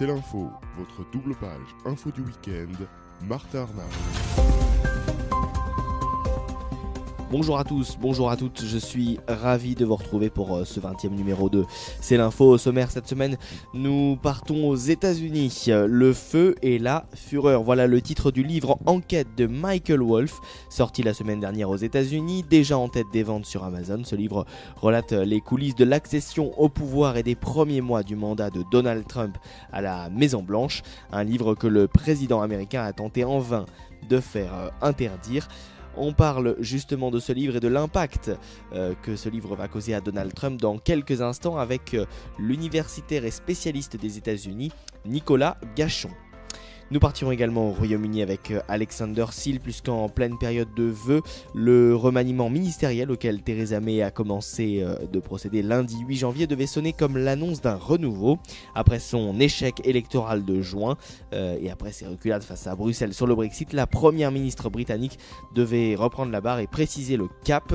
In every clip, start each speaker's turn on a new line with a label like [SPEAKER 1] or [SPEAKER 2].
[SPEAKER 1] C'est l'info, votre double page info du week-end, Martha Arnaud.
[SPEAKER 2] Bonjour à tous, bonjour à toutes, je suis ravi de vous retrouver pour euh, ce 20e numéro 2. C'est l'info au sommaire cette semaine. Nous partons aux États-Unis. Le feu et la fureur. Voilà le titre du livre Enquête de Michael Wolff, sorti la semaine dernière aux États-Unis, déjà en tête des ventes sur Amazon. Ce livre relate les coulisses de l'accession au pouvoir et des premiers mois du mandat de Donald Trump à la Maison-Blanche. Un livre que le président américain a tenté en vain de faire euh, interdire. On parle justement de ce livre et de l'impact euh, que ce livre va causer à Donald Trump dans quelques instants avec euh, l'universitaire et spécialiste des États-Unis, Nicolas Gachon. Nous partirons également au Royaume-Uni avec euh, Alexander Seal, puisqu'en pleine période de vœux, le remaniement ministériel auquel Theresa May a commencé euh, de procéder lundi 8 janvier devait sonner comme l'annonce d'un renouveau. Après son échec électoral de juin euh, et après ses reculades face à Bruxelles sur le Brexit, la première ministre britannique devait reprendre la barre et préciser le cap.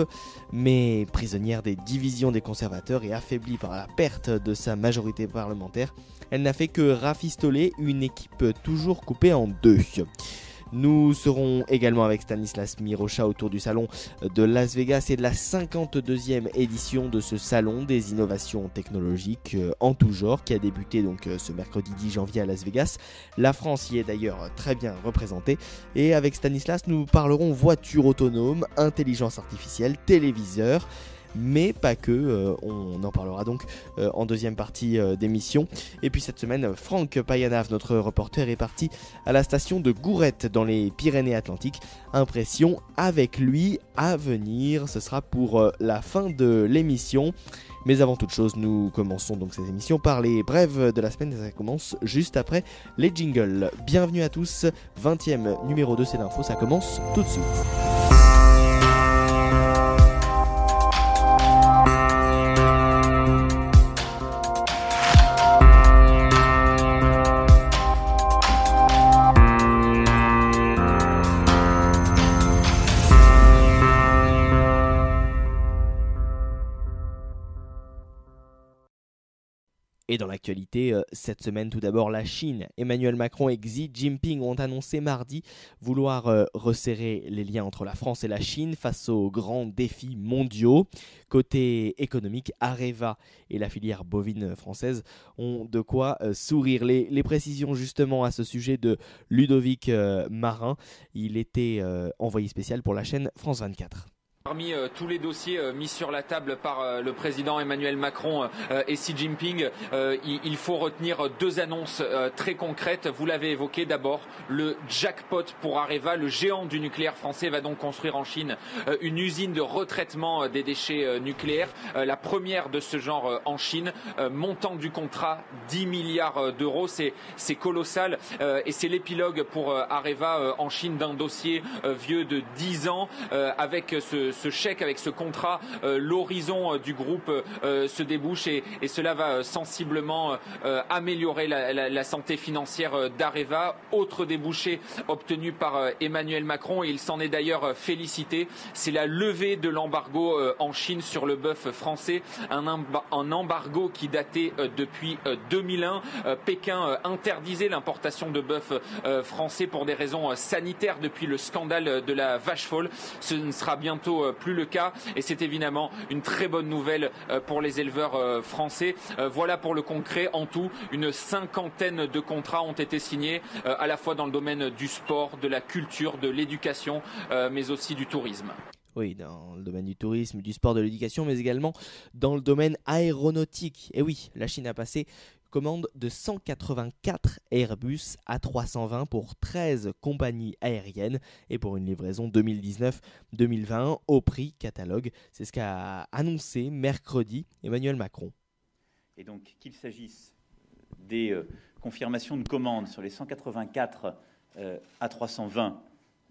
[SPEAKER 2] Mais prisonnière des divisions des conservateurs et affaiblie par la perte de sa majorité parlementaire, elle n'a fait que rafistoler une équipe toujours coupée en deux. Nous serons également avec Stanislas Mirocha autour du salon de Las Vegas et de la 52e édition de ce salon des innovations technologiques euh, en tout genre qui a débuté euh, ce mercredi 10 janvier à Las Vegas. La France y est d'ailleurs très bien représentée et avec Stanislas nous parlerons voitures autonomes, intelligence artificielle, téléviseurs mais pas que. euh, on en parlera donc euh, en deuxième partie euh, d'émission. Et puis cette semaine, Franck Payanav, notre reporter, est parti à la station de Gourette dans les Pyrénées-Atlantiques. Impression avec lui à venir. Ce sera pour la fin de l'émission. Mais avant toute chose, nous commençons donc cette émission par les brèves de la semaine ça commence juste après les jingles. Bienvenue à tous, 20e numéro 2 c'est l'info, ça commence tout de suite. Et dans l'actualité, euh, cette semaine, tout d'abord, la Chine. Emmanuel Macron et Xi Jinping ont annoncé mardi vouloir euh, resserrer les liens entre la France et la Chine face aux grands défis mondiaux. Côté économique, Areva et la filière bovine française ont de quoi euh, sourire. Les, précisions justement à ce sujet de Ludovic Marin. Il était envoyé spécial pour la chaîne France 24.
[SPEAKER 3] Parmi euh, tous les dossiers euh, mis sur la table par euh, le président Emmanuel Macron et Xi Jinping, il, il faut retenir deux annonces très concrètes. Vous l'avez évoqué d'abord, le jackpot pour Areva, le géant du nucléaire français va donc construire en Chine une usine de retraitement des déchets nucléaires, la première de ce genre en Chine. Montant du contrat 10 milliards d'euros, c'est colossal et c'est l'épilogue pour Areva en Chine d'un dossier vieux de 10 ans avec ce, ce chèque, avec ce contrat, euh, l'horizon euh, du groupe euh, se débouche et, cela va sensiblement améliorer la, santé financière d'Areva. Autre débouché obtenu par Emmanuel Macron et il s'en est d'ailleurs félicité, c'est la levée de l'embargo en Chine sur le bœuf français, un, un embargo qui datait depuis euh, 2001. Euh, Pékin interdisait l'importation de bœuf français pour des raisons sanitaires depuis le scandale de la vache folle. Ce ne sera bientôt euh, plus le cas et c'est évidemment une très bonne nouvelle euh, pour les éleveurs euh, français. Voilà pour le concret. En tout, une cinquantaine de contrats ont été signés à la fois dans le domaine du sport, de la culture, de l'éducation, mais aussi du tourisme.
[SPEAKER 2] Oui, dans le domaine du tourisme, du sport, de l'éducation, mais également dans le domaine aéronautique. Et oui, la Chine a passé commande de 184 Airbus A320 pour 13 compagnies aériennes et pour une livraison 2019-2020 au prix catalogue. C'est ce qu'a annoncé mercredi Emmanuel Macron.
[SPEAKER 4] Et donc qu'il s'agisse des euh, confirmations de commandes sur les 184 euh, à 320,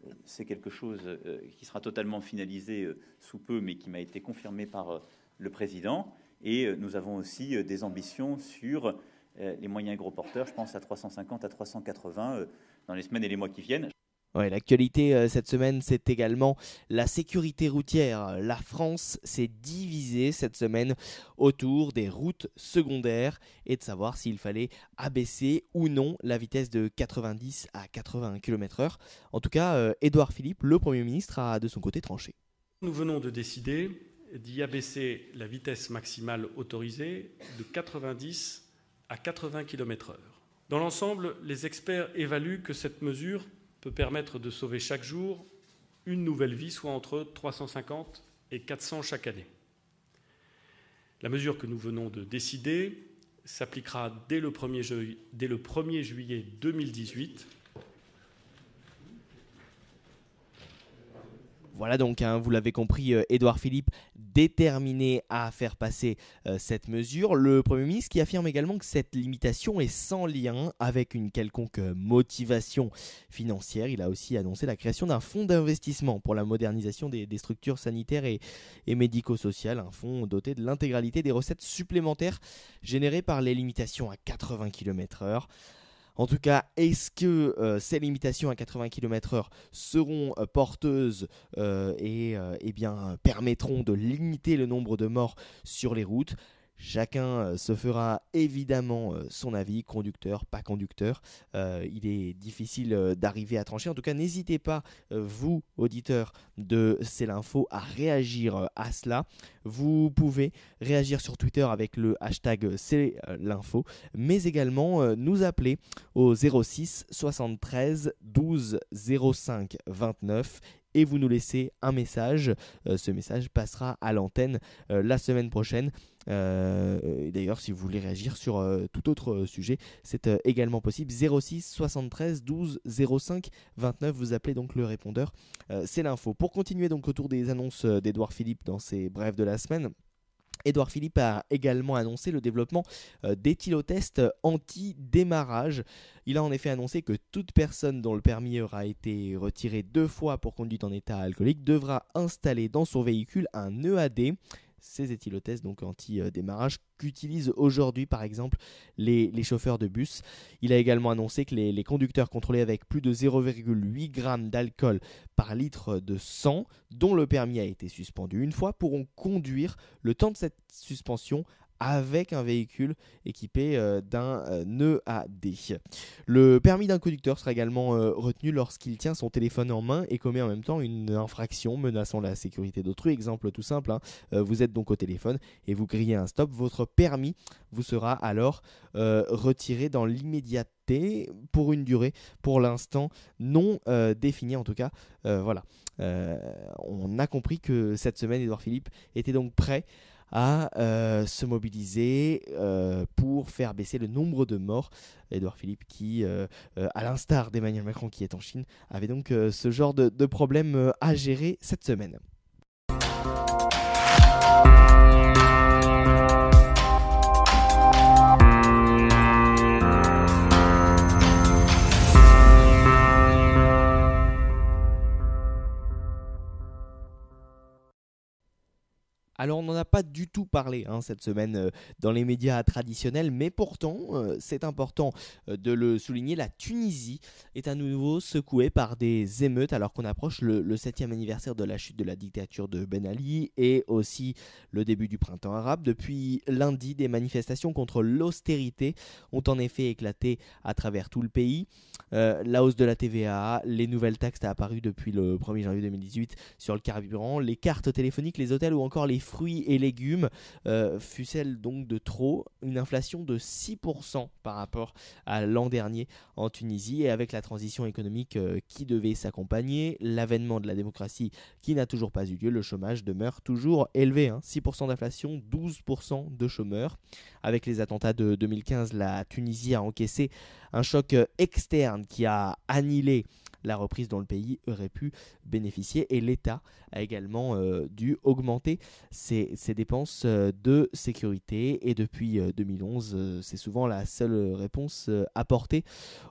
[SPEAKER 4] euh, c'est quelque chose qui sera totalement finalisé sous peu, mais qui m'a été confirmé par le président. Et euh, nous avons aussi euh, des ambitions sur euh, les moyens gros porteurs, je pense à 350 à 380 euh, dans les semaines et les mois qui viennent.
[SPEAKER 2] Ouais, l'actualité euh, cette semaine, c'est également la sécurité routière. La France s'est divisée cette semaine autour des routes secondaires et de savoir s'il fallait abaisser ou non la vitesse de 90 à 80 km/h. En tout cas, euh, Édouard Philippe, le Premier ministre, a de son côté tranché.
[SPEAKER 5] Nous venons de décider d'y abaisser la vitesse maximale autorisée de 90 à 80 km/h. Dans l'ensemble, les experts évaluent que cette mesure peut permettre de sauver chaque jour une nouvelle vie, soit entre 350 et 400 chaque année. La mesure que nous venons de décider s'appliquera dès le 1er, dès le 1er juillet 2018
[SPEAKER 2] Voilà donc, hein, vous l'avez compris, euh, Édouard Philippe déterminé à faire passer euh, cette mesure. Le Premier ministre qui affirme également que cette limitation est sans lien avec une quelconque euh, motivation financière. Il a aussi annoncé la création d'un fonds d'investissement pour la modernisation des, structures sanitaires et, et médico-sociales, un fonds doté de l'intégralité des recettes supplémentaires générées par les limitations à 80 km/h. En tout cas, est-ce que euh, ces limitations à 80 km/h seront euh, porteuses euh, et eh permettront de limiter le nombre de morts sur les routes? Chacun euh, se fera évidemment euh, son avis, conducteur, pas conducteur. Euh, il est difficile d'arriver à trancher. En tout cas, n'hésitez pas, vous, auditeurs de C'est l'info, à réagir à cela. Vous pouvez réagir sur Twitter avec le hashtag C'est l'info, mais également nous appeler au 06 73 12 05 29 et vous nous laissez un message. ce message passera à l'antenne la semaine prochaine. Euh, D'ailleurs, si vous voulez réagir sur euh, tout autre euh, sujet, c'est euh, également possible. 06 73 12 05 29. Vous appelez donc le répondeur. c'est l'info. Pour continuer donc autour des annonces d'Edouard Philippe dans ses brèves de la semaine. Edouard Philippe a également annoncé le développement d'éthylotests anti-démarrage. Il a en effet annoncé que toute personne dont le permis aura été retiré deux fois pour conduite en état alcoolique devra installer dans son véhicule un EAD ces éthylotests donc anti-démarrage qu'utilisent aujourd'hui par exemple les, chauffeurs de bus. Il a également annoncé que les, conducteurs contrôlés avec plus de 0,8 g d'alcool par litre de sang, dont le permis a été suspendu une fois, pourront conduire le temps de cette suspension avec un véhicule équipé euh, d'un euh, EAD. Le permis d'un conducteur sera également euh, retenu lorsqu'il tient son téléphone en main et commet en même temps une infraction menaçant la sécurité d'autrui. Exemple tout simple, hein. vous êtes donc au téléphone et vous grillez un stop, votre permis vous sera alors retiré dans l'immédiateté pour une durée pour l'instant non définie en tout cas. voilà. on a compris que cette semaine, Edouard Philippe était donc prêt à euh, se mobiliser euh, pour faire baisser le nombre de morts. Edouard Philippe qui, euh, à l'instar d'Emmanuel Macron qui est en Chine, avait donc ce genre de problème à gérer cette semaine. Alors on n'en a pas du tout parlé hein, cette semaine euh, dans les médias traditionnels, mais pourtant euh, c'est important euh, de le souligner, la Tunisie est à nouveau secouée par des émeutes alors qu'on approche le, 7e anniversaire de la chute de la dictature de Ben Ali et aussi le début du printemps arabe. Depuis lundi, des manifestations contre l'austérité ont en effet éclaté à travers tout le pays. la hausse de la TVA, les nouvelles taxes apparues depuis le 1er janvier 2018 sur le carburant, les cartes téléphoniques, les hôtels ou encore les fruits et légumes euh, fut celle donc de trop, une inflation de 6% par rapport à l'an dernier en Tunisie et avec la transition économique euh, qui devait s'accompagner, l'avènement de la démocratie qui n'a toujours pas eu lieu, le chômage demeure toujours élevé, 6% hein. d'inflation, 12% de chômeurs. Avec les attentats de 2015, la Tunisie a encaissé un choc euh, externe qui a annihilé la reprise dont le pays aurait pu bénéficier et l'État a également euh, dû augmenter ses, dépenses euh, de sécurité et depuis 2011 euh, c'est souvent la seule réponse apportée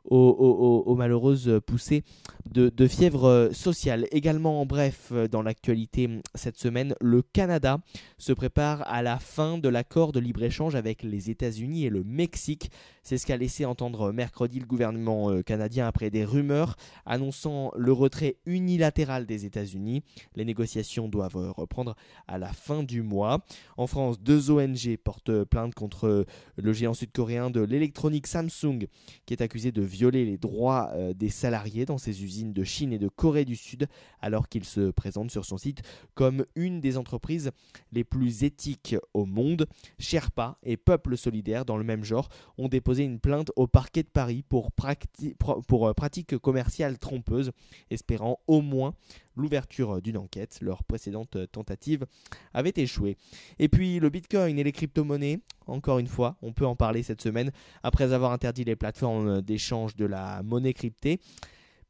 [SPEAKER 2] aux, malheureuses poussées de, fièvre sociale. Également en bref dans l'actualité cette semaine le Canada se prépare à la fin de l'accord de libre-échange avec les États-Unis et le Mexique. C'est ce qu'a laissé entendre mercredi le gouvernement canadien après des rumeurs annonçant le retrait unilatéral des États-Unis. Les négociations doivent reprendre à la fin du mois. En France, deux ONG portent plainte contre le géant sud-coréen de l'électronique Samsung qui est accusé de violer les droits euh, des salariés dans ses usines de Chine et de Corée du Sud alors qu'il se présente sur son site comme une des entreprises les plus éthiques au monde. Sherpa et Peuple Solidaire dans le même genre ont déposé une plainte au parquet de Paris pour, euh, pratiques commerciales espérant au moins l'ouverture d'une enquête. Leur précédente tentative avait échoué. Et puis le Bitcoin et les crypto-monnaies, encore une fois, on peut en parler cette semaine, après avoir interdit les plateformes d'échange de la monnaie cryptée.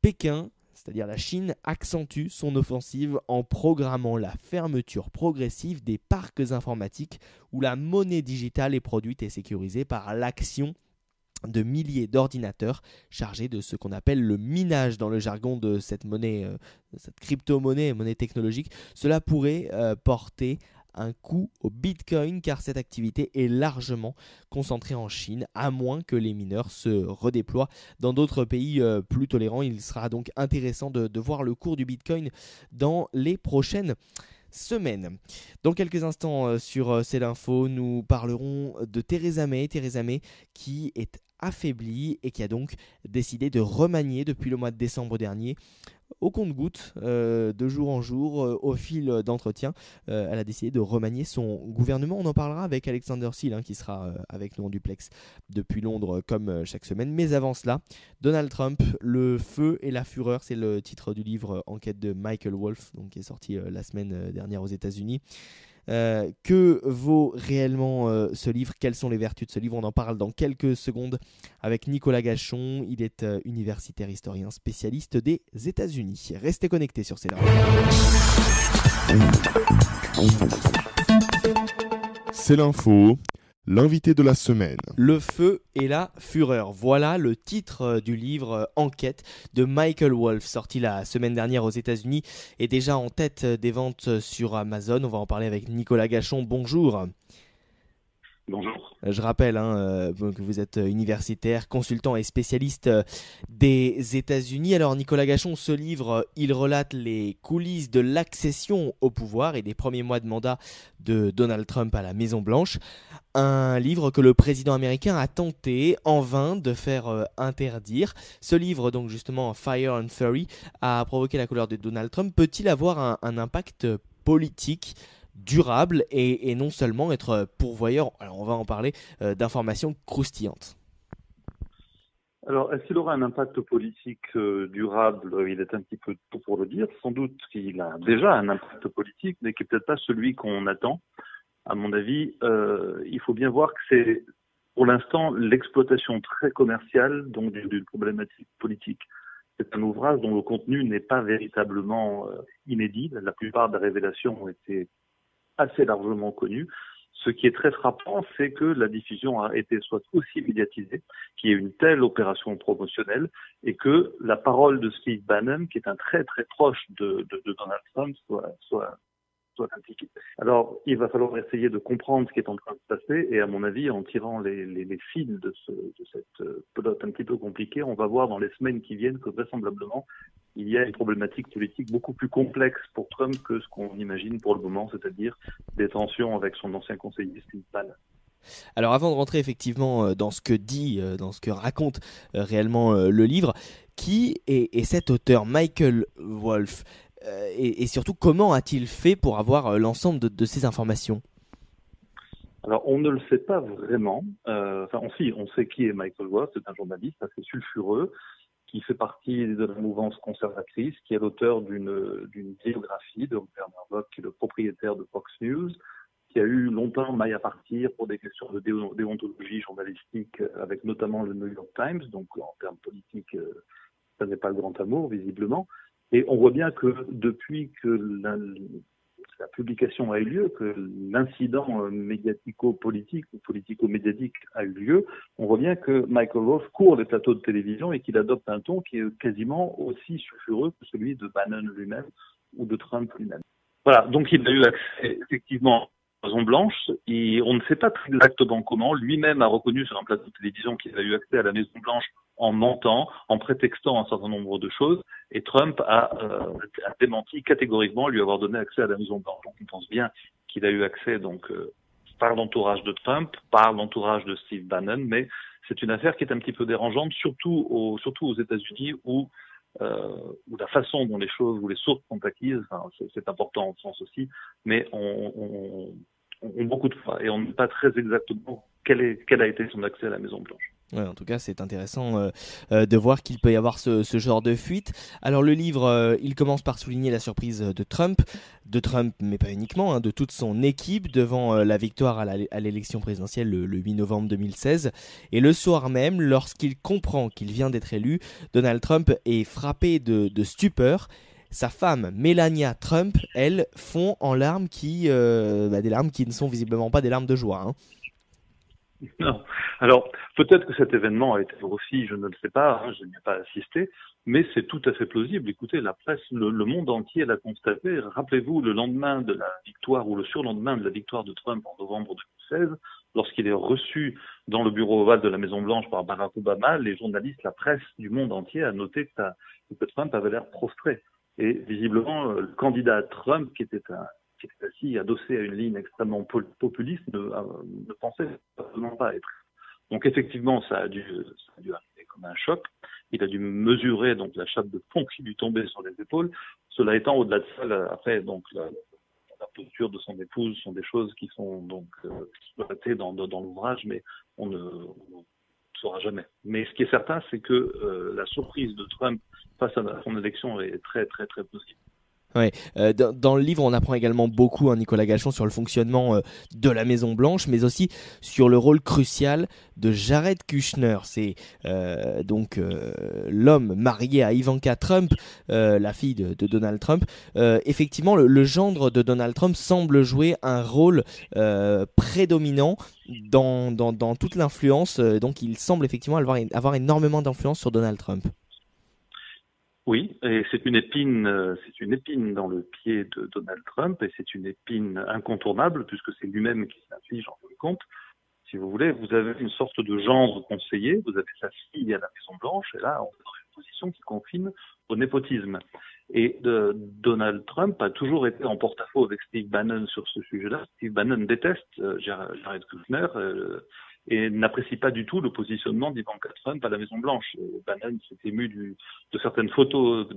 [SPEAKER 2] Pékin c'est-à-dire la Chine, accentue son offensive en programmant la fermeture progressive des parcs informatiques où la monnaie digitale est produite et sécurisée par l'action de milliers d'ordinateurs chargés de ce qu'on appelle le minage dans le jargon de cette monnaie, euh, cette crypto-monnaie, monnaie technologique. Cela pourrait euh, porter un coût au Bitcoin car cette activité est largement concentrée en Chine, à moins que les mineurs se redéploient dans d'autres pays euh, plus tolérants. Il sera donc intéressant de, voir le cours du Bitcoin dans les prochaines semaine. Dans quelques instants sur euh, C'est l'info, nous parlerons de Theresa May. Theresa May qui est affaiblie et qui a donc décidé de remanier depuis le mois de décembre dernier au compte-goutte, euh, de jour en jour, euh, au fil d'entretien, euh, elle a décidé de remanier son gouvernement. On en parlera avec Alexander Seal, hein, qui sera avec nous en duplex depuis Londres comme chaque semaine. Mais avant cela, Donald Trump, le feu et la fureur, c'est le titre du livre Enquête de Michael Wolff, donc, qui est sorti la semaine dernière aux États-Unis. Euh, que vaut réellement euh, ce livre? Quelles sont les vertus de ce livre? On en parle dans quelques secondes avec Nicolas Gachon. Il est euh, universitaire historien spécialiste des États-Unis. Restez connectés sur ces
[SPEAKER 1] C'est l'info L'invité de la semaine.
[SPEAKER 2] Le feu et la fureur. Voilà le titre euh, du livre euh, Enquête de Michael Wolff, sorti la semaine dernière aux États-Unis et déjà en tête des ventes sur Amazon. On va en parler avec Nicolas Gachon. Bonjour.
[SPEAKER 6] Bonjour.
[SPEAKER 2] Je rappelle hein, euh, que vous êtes universitaire, consultant et spécialiste euh, des États-Unis. Alors Nicolas Gachon, ce livre, euh, il relate les coulisses de l'accession au pouvoir et des premiers mois de mandat de Donald Trump à la Maison Blanche. Un livre que le président américain a tenté en vain de faire interdire. Ce livre, donc justement Fire and Fury, a provoqué la couleur de Donald Trump. Peut-il avoir un impact politique? Durable et, non seulement être pourvoyeur, alors on va en parler, euh, d'informations croustillantes.
[SPEAKER 6] Alors, est-ce qu'il aura un impact politique euh, durable? Il est un petit peu tôt pour le dire. Sans doute qu'il a déjà un impact politique, mais qui n'est peut-être pas celui qu'on attend. À mon avis, euh, il faut bien voir que c'est pour l'instant l'exploitation très commerciale donc d'une problématique politique. C'est un ouvrage dont le contenu n'est pas véritablement inédit. La plupart des révélations ont été assez largement connu. Ce qui est très frappant, c'est que la diffusion a été soit aussi médiatisée, qu'il y ait une telle opération promotionnelle, et que la parole de Steve Bannon, qui est un très très proche de, Donald Trump, soit, soit Alors, il va falloir essayer de comprendre ce qui est en train de se passer, et à mon avis, en tirant les, fils de, ce, cette euh, pelote un petit peu compliquée, on va voir dans les semaines qui viennent que vraisemblablement, il y a une problématique politique beaucoup plus complexe pour Trump que ce qu'on imagine pour le moment, c'est-à-dire des tensions avec son ancien conseiller Steve Bannon.
[SPEAKER 2] Alors avant de rentrer effectivement euh, dans ce que dit, euh, dans ce que raconte réellement le livre, qui est, est cet auteur Michael Wolff euh, et, surtout, comment a-t-il fait pour avoir euh, l'ensemble de, ces informations?
[SPEAKER 6] Alors, on ne le sait pas vraiment. Euh, enfin, on, si, on sait qui est Michael Wolff, c'est un journaliste assez sulfureux, qui fait partie de la mouvance conservatrice, qui est l'auteur d'une biographie de Rupert Murdoch, qui est le propriétaire de Fox News, qui a eu longtemps maille à partir pour des questions de déontologie journalistique, avec notamment le New York Times. Donc, en termes politiques, ça n'est pas le grand amour, visiblement. Et on voit bien que depuis que la, publication a eu lieu, que l'incident euh, médiatico-politique ou politico-médiatique a eu lieu, on voit bien que Michael Wolff court les plateaux de télévision et qu'il adopte un ton qui est quasiment aussi sulfureux que celui de Bannon lui-même ou de Trump lui-même. Voilà, donc il a eu accès effectivement à la Maison Blanche et on ne sait pas exactement comment. Lui-même a reconnu sur un plateau de télévision qu'il a eu accès à la Maison Blanche en mentant, en prétextant un certain nombre de choses. Et Trump a, a, démenti catégoriquement lui avoir donné accès à la Maison Blanche. Donc on pense bien qu'il a eu accès donc par l'entourage de Trump, par l'entourage de Steve Bannon, mais c'est une affaire qui est un petit peu dérangeante, surtout, au, surtout aux États-Unis où, euh, où la façon dont les choses, où les sources sont acquises, enfin, c'est important en France aussi, mais on, on, on, beaucoup de fois et on ne sait pas très exactement quel, est, quel a été son accès à la Maison Blanche.
[SPEAKER 2] Ouais, en tout cas, c'est intéressant euh, euh, de voir qu'il peut y avoir ce, genre de fuite. Alors, le livre, euh, il commence par souligner la surprise de Trump, de Trump, mais pas uniquement, hein, de toute son équipe devant la victoire à l'élection présidentielle le, 8 novembre 2016. Et le soir même, lorsqu'il comprend qu'il vient d'être élu, Donald Trump est frappé de, de stupeur sa femme Melania Trump, elle, fond en larmes qui, bah, des larmes qui ne sont visiblement pas des larmes de joie. Hein.
[SPEAKER 6] Non. Alors, peut-être que cet événement a été aussi, je ne le sais pas, hein, je n'y ai pas assisté, mais c'est tout à fait plausible. Écoutez, la presse, le, monde entier l'a constaté. Rappelez-vous, le lendemain de la victoire ou le surlendemain de la victoire de Trump en novembre 2016, lorsqu'il est reçu dans le bureau ovale de la Maison Blanche par Barack Obama, les journalistes, la presse du monde entier a noté que, que Trump avait l'air prostré. Et visiblement, le candidat Trump, qui était un qui assis adossé à une ligne extrêmement populiste, ne, euh, ne pensait absolument pas être. Donc effectivement, ça a, dû, arriver comme un choc. Il a dû mesurer donc la chape de fond qui lui tombait sur les épaules. Cela étant, au-delà de ça, après donc la, posture de son épouse sont des choses qui sont donc euh, exploitées dans, l'ouvrage, mais on ne, on ne, saura jamais. Mais ce qui est certain, c'est que euh, la surprise de Trump face à son élection est très très très positive.
[SPEAKER 2] Euh, dans, le livre, on apprend également beaucoup, hein, Nicolas Gachon, sur le fonctionnement euh, de la Maison Blanche, mais aussi sur le rôle crucial de Jared Kushner. C'est euh, donc l'homme marié à Ivanka Trump, la fille de, Donald Trump. effectivement, le, gendre de Donald Trump semble jouer un rôle prédominant dans, toute l'influence. donc, il semble effectivement avoir énormément d'influence sur Donald Trump.
[SPEAKER 6] Oui, et c'est une épine, euh, c'est une épine dans le pied de Donald Trump, et c'est une épine incontournable puisque c'est lui-même qui s'inflige en compte. Si vous voulez, vous avez une sorte de gendre conseiller, vous avez sa fille à la Maison Blanche, et là, on est dans une position qui confine au népotisme. Et de, Donald Trump a toujours été en porte-à-faux avec Steve Bannon sur ce sujet-là. Steve Bannon déteste euh, Jared Kushner. Euh, et n'apprécie pas du tout le positionnement d'Ivanka Trump à la Maison Blanche. Euh, Bannon s'est ému de certaines photos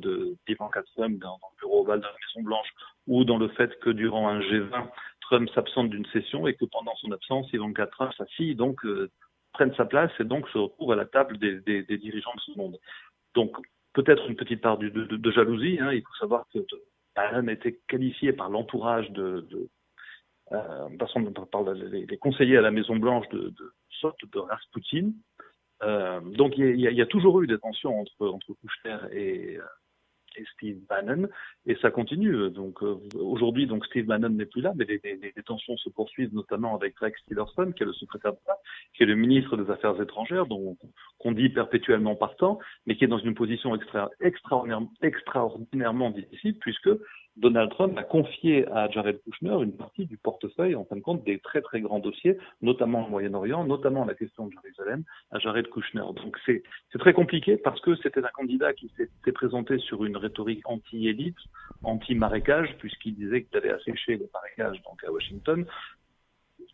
[SPEAKER 6] d'Ivanka Trump dans, le bureau ovale de la Maison Blanche ou dans le fait que durant un G20, Trump s'absente d'une session et que pendant son absence, Ivanka Trump, sa fille, donc euh, prenne sa place et donc se retrouve à la table des, dirigeants de ce monde. Donc peut-être une petite part de, jalousie. Hein. Il faut savoir que Bannon été qualifié par l'entourage de euh, par les, les, conseillers à la Maison Blanche de, de sorte de Rasputin. Euh, donc il y, il y, a, toujours eu des tensions entre, entre Kouchner et, et Steve Bannon, et ça continue. Donc euh, aujourd'hui, donc Steve Bannon n'est plus là, mais les, les, les, tensions se poursuivent, notamment avec Rex Tillerson, qui est le secrétaire d'État, qui est le ministre des Affaires étrangères, dont qu'on dit perpétuellement partant, mais qui est dans une position extra, extraordinairement difficile, puisque Donald Trump a confié à Jared Kushner une partie du portefeuille, en fin de compte, des très très grands dossiers, notamment au Moyen-Orient, notamment la question de Jérusalem, à Jared Kushner. Donc c'est très compliqué parce que c'était un candidat qui s'était présenté sur une rhétorique anti-élite, anti-marécage, puisqu'il disait qu'il allait assécher les marécages donc à Washington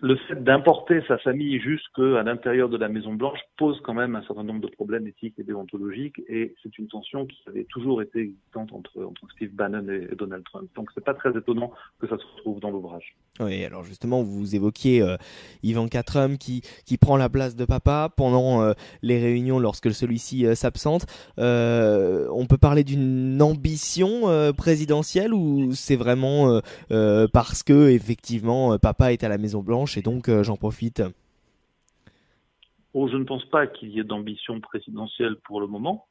[SPEAKER 6] le fait d'importer sa famille jusqu'à l'intérieur de la Maison Blanche pose quand même un certain nombre de problèmes éthiques et déontologiques et c'est une tension qui avait toujours été existante entre, Steve Bannon et, Donald Trump. Donc c'est pas très étonnant que ça se retrouve dans l'ouvrage.
[SPEAKER 2] Oui, alors justement vous évoquiez euh, Ivanka Trump qui, qui prend la place de papa pendant euh, les réunions lorsque celui-ci euh, s'absente. Euh, on peut parler d'une ambition présidentielle ou c'est vraiment parce que effectivement papa est à la Maison Blanche et donc euh, j'en profite
[SPEAKER 6] Oh, je ne pense pas qu'il y ait d'ambition présidentielle pour le moment.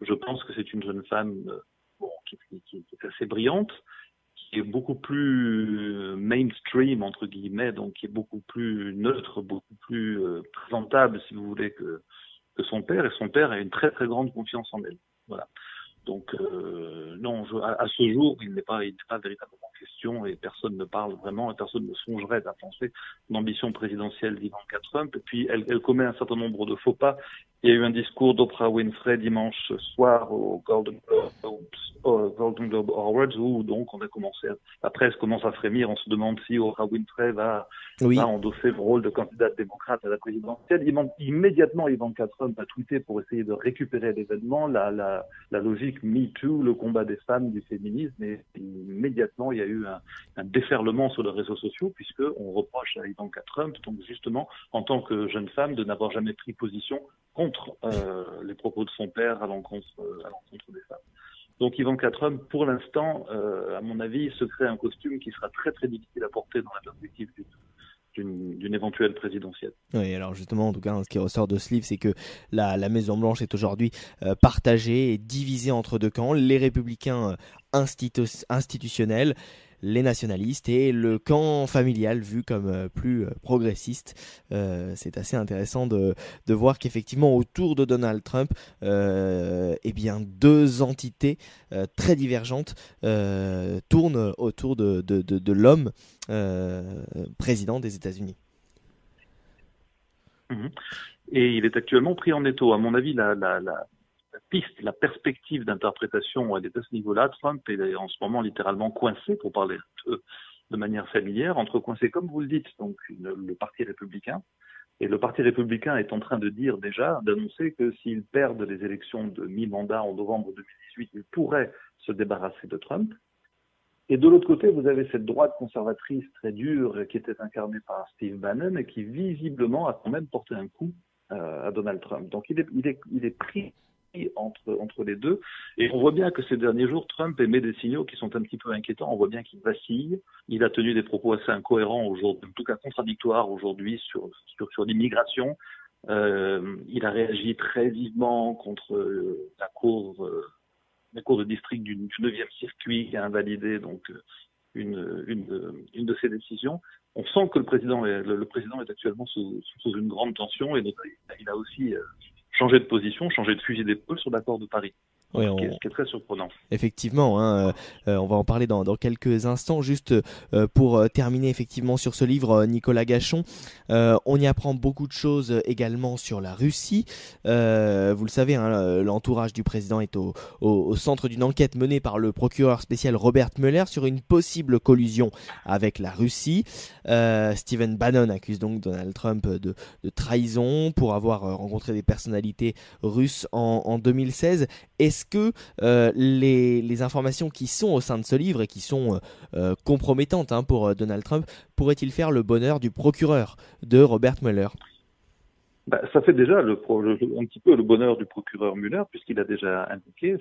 [SPEAKER 6] Je pense que c'est une jeune femme euh, qui, est assez brillante, qui est beaucoup plus mainstream entre guillemets, donc qui est beaucoup plus neutre, beaucoup plus euh, présentable, si vous voulez, que, son père. Et son père a une très très grande confiance en elle. Voilà. Donc euh, non, à, ce jour, il n'est pas, pas véritablement question et personne ne parle vraiment et personne ne songerait à penser l'ambition présidentielle d'Ivanka Trump. Et puis elle, elle, commet un certain nombre de faux pas Il y a eu un discours d'Oprah Winfrey dimanche soir au Golden Globe, Golden Globe Awards où donc on a commencé, la presse commence à frémir. On se demande si Oprah Winfrey va, va endosser le rôle de candidate démocrate à la présidentielle. Immédiatement, Ivanka Trump a tweeté pour essayer de récupérer l'événement, la, la, la logique Me Too, le combat des femmes, du féminisme. Et immédiatement, il y a eu un, déferlement sur les réseaux sociaux puisque on reproche à Ivanka Trump, donc justement en tant que jeune femme, de n'avoir jamais pris position contre euh, les propos de son père à l'encontre des femmes. Donc Ivanka Trump, pour l'instant, euh, à mon avis, se crée un costume qui sera très très difficile à porter dans la perspective d'une éventuelle présidentielle.
[SPEAKER 2] Oui, alors justement, en tout cas, ce qui ressort de ce livre, c'est que la, la Maison Blanche est aujourd'hui euh, partagée et divisée entre deux camps, les républicains institutionnels les nationalistes et le camp familial vu comme euh, plus euh, progressiste. Euh, c'est assez intéressant de, de voir qu'effectivement autour de Donald Trump, eh bien deux entités très divergentes tournent autour de, de, de, l'homme président des États-Unis.
[SPEAKER 6] Mhm. Et il est actuellement pris en étau. À mon avis, la, piste, la perspective d'interprétation, elle est à ce niveau-là. Trump est en ce moment littéralement coincé, pour parler de, manière familière, entre coincé, comme vous le dites, donc le Parti républicain. Et le Parti républicain est en train de dire déjà, d'annoncer que s'ils perdent les élections de mi-mandat en novembre 2018, ils pourraient se débarrasser de Trump. Et de l'autre côté, vous avez cette droite conservatrice très dure qui était incarnée par Steve Bannon et qui visiblement a quand même porté un coup euh, à Donald Trump. Donc il est pris entre, les deux. Et on voit bien que ces derniers jours, Trump émet des signaux qui sont un petit peu inquiétants. On voit bien qu'il vacille. Il a tenu des propos assez incohérents en tout cas contradictoires aujourd'hui sur, l'immigration. Euh, il a réagi très vivement contre euh, la cour, euh, la cour de district du, du 9e circuit qui a invalidé donc une, de ses décisions. On sent que le président est, actuellement sous, une grande tension et il a aussi changer de position, changer de fusil d'épaule sur l'accord de Paris. Oui, on... ce, qui est, très surprenant.
[SPEAKER 2] Effectivement, hein, euh, euh, on va en parler dans, dans quelques instants. Juste euh, pour terminer effectivement sur ce livre, Nicolas Gachon, on y apprend beaucoup de choses également sur la Russie. vous le savez, hein, l'entourage du président est au, au, au centre d'une enquête menée par le procureur spécial Robert Mueller sur une possible collusion avec la Russie. Stephen Bannon accuse donc Donald Trump de, de trahison pour avoir rencontré des personnalités russes en, en 2016. Est-ce est-ce que euh, les, informations qui sont au sein de ce livre et qui sont euh, euh, compromettantes hein, pour Donald Trump pourraient-ils faire le bonheur du procureur de Robert Mueller?
[SPEAKER 6] Bah, ça fait déjà un petit peu le bonheur du procureur Mueller, puisqu'il a déjà indiqué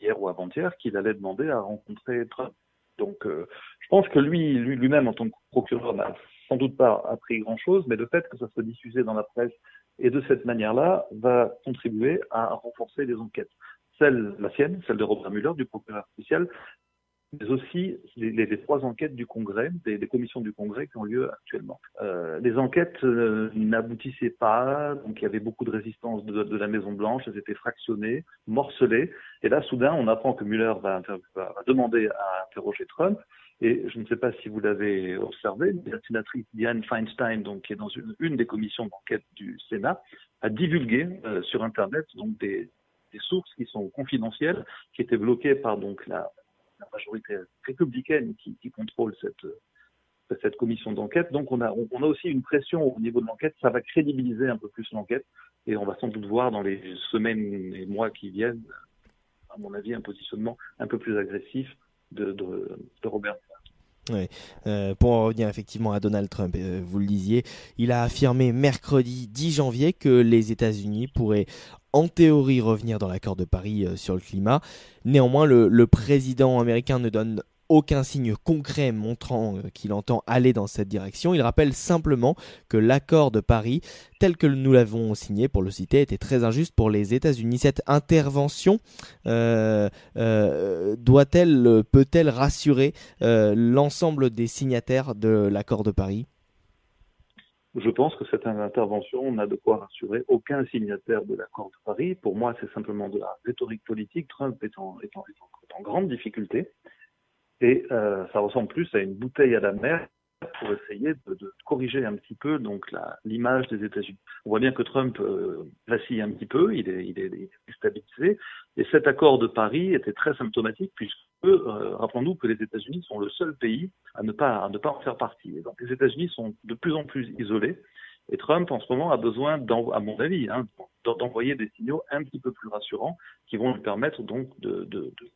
[SPEAKER 6] hier ou avant-hier qu'il allait demander à rencontrer Trump. Donc, je pense que lui, lui-même, en tant que procureur, n'a sans doute pas appris grand-chose, mais le fait que ça soit diffusé dans la presse et de cette manière-là va contribuer à renforcer les enquêtes celle, la sienne, celle de Robert Mueller, du procureur spécial, mais aussi les, trois enquêtes du Congrès, des, commissions du Congrès qui ont lieu actuellement. Euh, les enquêtes euh, n'aboutissaient pas, donc il y avait beaucoup de résistance de, la Maison Blanche, elles étaient fractionnées, morcelées, et là soudain on apprend que Mueller va, demander à interroger Trump, et je ne sais pas si vous l'avez observé, la sénatrice Diane Feinstein, donc qui est dans une, une des commissions d'enquête du Sénat, a divulgué euh, sur Internet donc des, des sources qui sont confidentielles, qui étaient bloquées par donc la, majorité républicaine qui, contrôle cette, cette commission d'enquête. Donc on a, on a aussi une pression au niveau de l'enquête, ça va crédibiliser un peu plus l'enquête et on va sans doute voir dans les semaines et mois qui viennent, à mon avis, un positionnement un peu plus agressif de Robert
[SPEAKER 2] Euh, pour en revenir effectivement à Donald Trump, euh, vous le disiez, il a affirmé mercredi 10 janvier que les États-Unis pourraient en théorie revenir dans l'accord de Paris euh, sur le climat. Néanmoins, le, président américain ne donne aucun signe concret montrant euh, qu'il entend aller dans cette direction. Il rappelle simplement que l'accord de Paris, tel que nous l'avons signé, pour le citer, était très injuste pour les États-Unis. Cette intervention euh, euh, doit-elle, peut-elle rassurer l'ensemble des signataires de l'accord de Paris?
[SPEAKER 6] Je pense que cette intervention n'a de quoi rassurer aucun signataire de l'accord de Paris. Pour moi, c'est simplement de la rhétorique politique. Trump est en grande difficulté. Et euh, ça ressemble plus à une bouteille à la mer pour essayer de, de corriger un petit peu donc l'image des États-Unis. On voit bien que Trump euh, vacille un petit peu, il est, il, est, il est déstabilisé, et cet accord de Paris était très symptomatique puisque, euh, rappelons-nous que les États-Unis sont le seul pays à ne pas à ne pas en faire partie. Et donc les États-Unis sont de plus en plus isolés. Et Trump, en ce moment, a besoin, à mon avis, hein, d'envoyer des signaux un petit peu plus rassurants qui vont lui permettre donc de, de, de,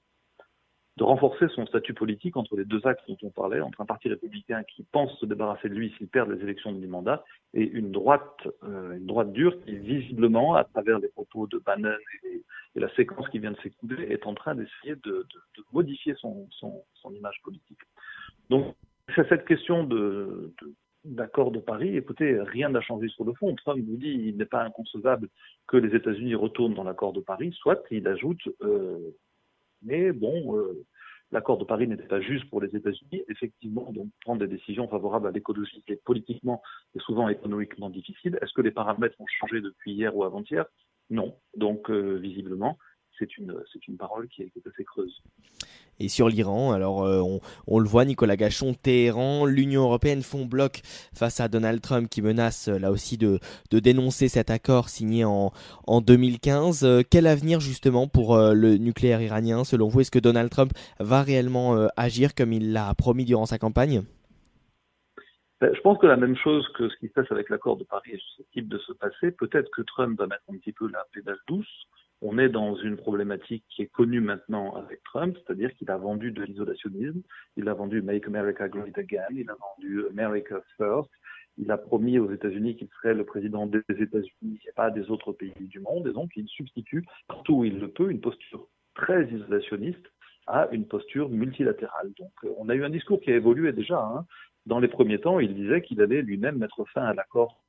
[SPEAKER 6] de, renforcer son statut politique entre les deux axes dont on parlait, entre un parti républicain qui pense se débarrasser de lui s'il perd les élections du mandat, et une droite, euh, une droite dure qui, visiblement, à travers les propos de Bannon et, la séquence qui vient de s'écouler, est en train d'essayer de, de, modifier son, son, image politique. Donc, c'est cette question de, de, d'accord de Paris, écoutez, rien n'a changé sur le fond. Trump vous dit il n'est pas inconcevable que les États-Unis retournent dans l'accord de Paris, soit il ajoute, euh, mais bon, euh, l'accord de Paris n'était pas juste pour les États-Unis. Effectivement, donc prendre des décisions favorables à l'écologie, est politiquement et souvent économiquement difficile. Est-ce que les paramètres ont changé depuis hier ou avant-hier? Non. Donc, euh, visiblement, c'est une, c'est une parole qui est, qui est, assez creuse.
[SPEAKER 2] Et sur l'Iran, alors euh, on, on, le voit, Nicolas Gachon, Téhéran, l'Union européenne font bloc face à Donald Trump qui menace là aussi de, de dénoncer cet accord signé en, en 2015. Euh, quel avenir justement pour euh, le nucléaire iranien? Selon vous Est-ce que Donald Trump va réellement euh, agir comme il l'a promis durant sa campagne?
[SPEAKER 6] Ben, je pense que la même chose que ce qui se passe avec l'accord de Paris est susceptible de se passer. Peut-être que Trump va mettre un petit peu la pédale douce on est dans une problématique qui est connue maintenant avec Trump, c'est-à-dire qu'il a vendu de l'isolationnisme, il a vendu Make America Great Again, il a vendu America First, il a promis aux États-Unis qu'il serait le président des États-Unis et pas des autres pays du monde, et donc il substitue partout où il le peut une posture très isolationniste à une posture multilatérale. Donc on a eu un discours qui a évolué déjà. Hein. Dans les premiers temps, il disait qu'il allait lui-même mettre fin à l'accord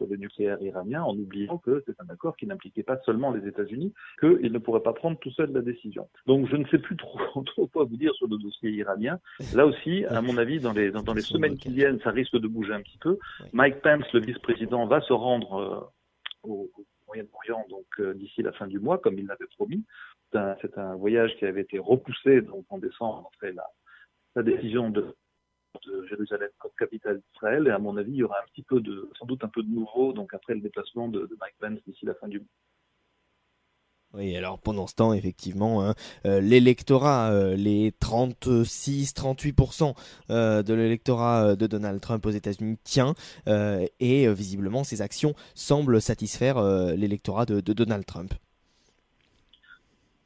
[SPEAKER 6] sur le nucléaire iranien en oubliant que c'est un accord qui n'impliquait pas seulement les États-Unis, qu'il ne pourrait pas prendre tout seul la décision. Donc je ne sais plus trop, trop quoi vous dire sur le dossier iranien. Là aussi, à mon avis, dans les, dans, dans les semaines qui viennent, ça risque de bouger un petit peu. Mike Pence, le vice-président, va se rendre euh, au, au Moyen-Orient donc euh, d'ici la fin du mois, comme il l'avait promis. C'est un, un, voyage qui avait été repoussé donc en décembre après la, la décision de de Jérusalem comme capitale d'Israël. Et à mon avis, il y aura un petit peu de, sans doute un peu de nouveau, donc après le déplacement de, de Mike Pence d'ici la fin du mois.
[SPEAKER 2] Oui, alors pendant ce temps, effectivement, hein, euh, l'électorat, euh, les 36-38% euh, de l'électorat de Donald Trump aux États-Unis tient, et visiblement, ces actions semblent satisfaire l'électorat de, de Donald Trump.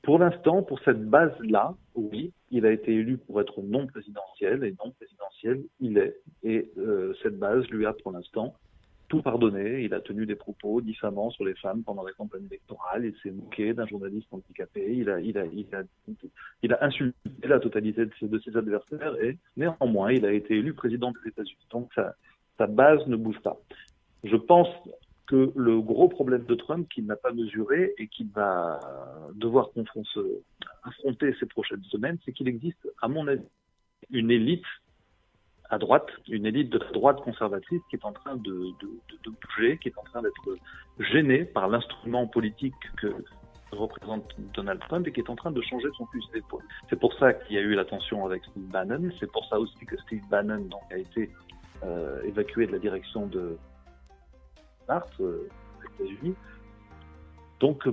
[SPEAKER 6] Pour l'instant, pour cette base-là, oui, il a été élu pour être non présidentiel et non présidentiel, il est. Et euh, cette base lui a pour l'instant tout pardonné. Il a tenu des propos diffamants sur les femmes pendant la campagne électorale. Il s'est moqué d'un journaliste handicapé. Il a, il a, il a, il a insulté la totalité de ses, adversaires et néanmoins, il a été élu président des États-Unis. Donc sa, sa base ne bouge pas. Je pense que le gros problème de Trump qu'il n'a pas mesuré et qu'il va devoir affronter ces prochaines semaines, c'est qu'il existe, à mon avis, une élite à droite, une élite de la droite conservatrice qui est en train de, bouger, qui est en train d'être gênée par l'instrument politique que représente Donald Trump et qui est en train de changer son fusil d'épaule. C'est pour ça qu'il y a eu la tension avec Steve Bannon, c'est pour ça aussi que Steve Bannon a été euh, évacué de la direction de, mars euh, aux États-Unis. Donc, euh,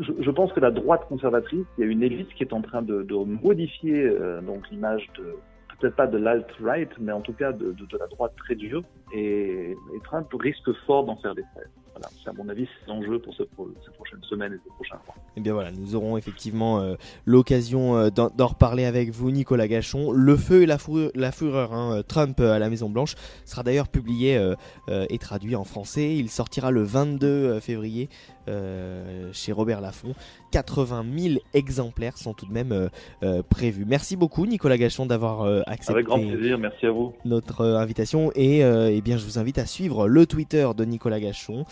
[SPEAKER 6] je, pense que la droite conservatrice, il y a une élite qui est en train de, modifier euh, l'image de peut-être pas de l'alt-right, mais en tout cas de, la droite très dure. Et, Trump risque fort d'en faire des frais. Voilà, c'est à mon avis l'enjeu pour, ce, ces prochaines semaines et ces prochains mois.
[SPEAKER 2] Et eh bien voilà, nous aurons effectivement euh, l'occasion euh, d'en reparler avec vous, Nicolas Gachon. Le feu et la, fureur, hein, Trump à la Maison Blanche sera d'ailleurs publié euh, et traduit en français. Il sortira le 22 février euh, chez Robert Laffont. 80 000 exemplaires sont tout de même euh, euh, prévus. Merci beaucoup Nicolas Gachon d'avoir accepté
[SPEAKER 6] Avec grand plaisir, merci à vous.
[SPEAKER 2] notre invitation et eh bien je vous invite à suivre le Twitter de Nicolas Gachon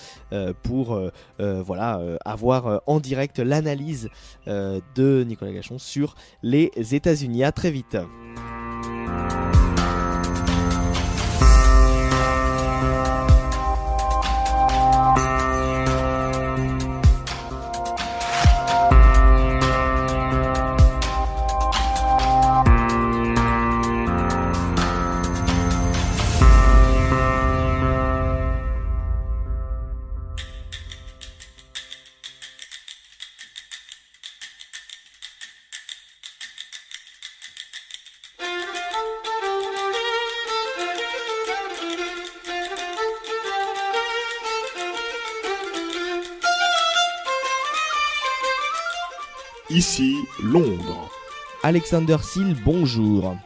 [SPEAKER 2] pour voilà avoir en direct l'analyse de Nicolas Gachon sur les États-Unis. À très vite.
[SPEAKER 1] Ici Londres.
[SPEAKER 2] Alexander Seal, bonjour.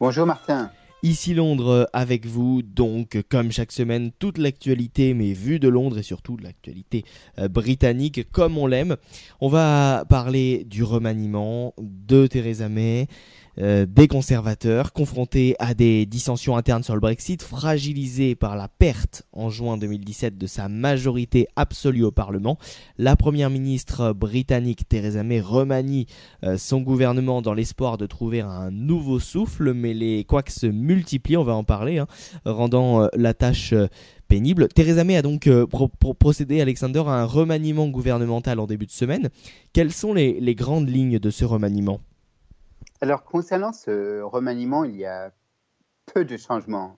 [SPEAKER 7] Bonjour Martin.
[SPEAKER 2] Ici Londres avec vous, donc comme chaque semaine, toute l'actualité, mais vue de Londres et surtout l'actualité euh, britannique comme on l'aime. On va parler du remaniement de Theresa May, euh, des conservateurs confrontés à des dissensions internes sur le Brexit, fragilisés par la perte en juin 2017 de sa majorité absolue au Parlement. La première ministre britannique Theresa May remanie euh, son gouvernement dans l'espoir de trouver un nouveau souffle, mais les couacs se multiplient, on va en parler, hein, rendant euh, la tâche pénible. Theresa May a donc procédé, Alexander, à un remaniement gouvernemental en début de semaine. Quelles sont les grandes lignes de ce remaniement?
[SPEAKER 7] Alors, concernant ce remaniement, il y a peu de changements.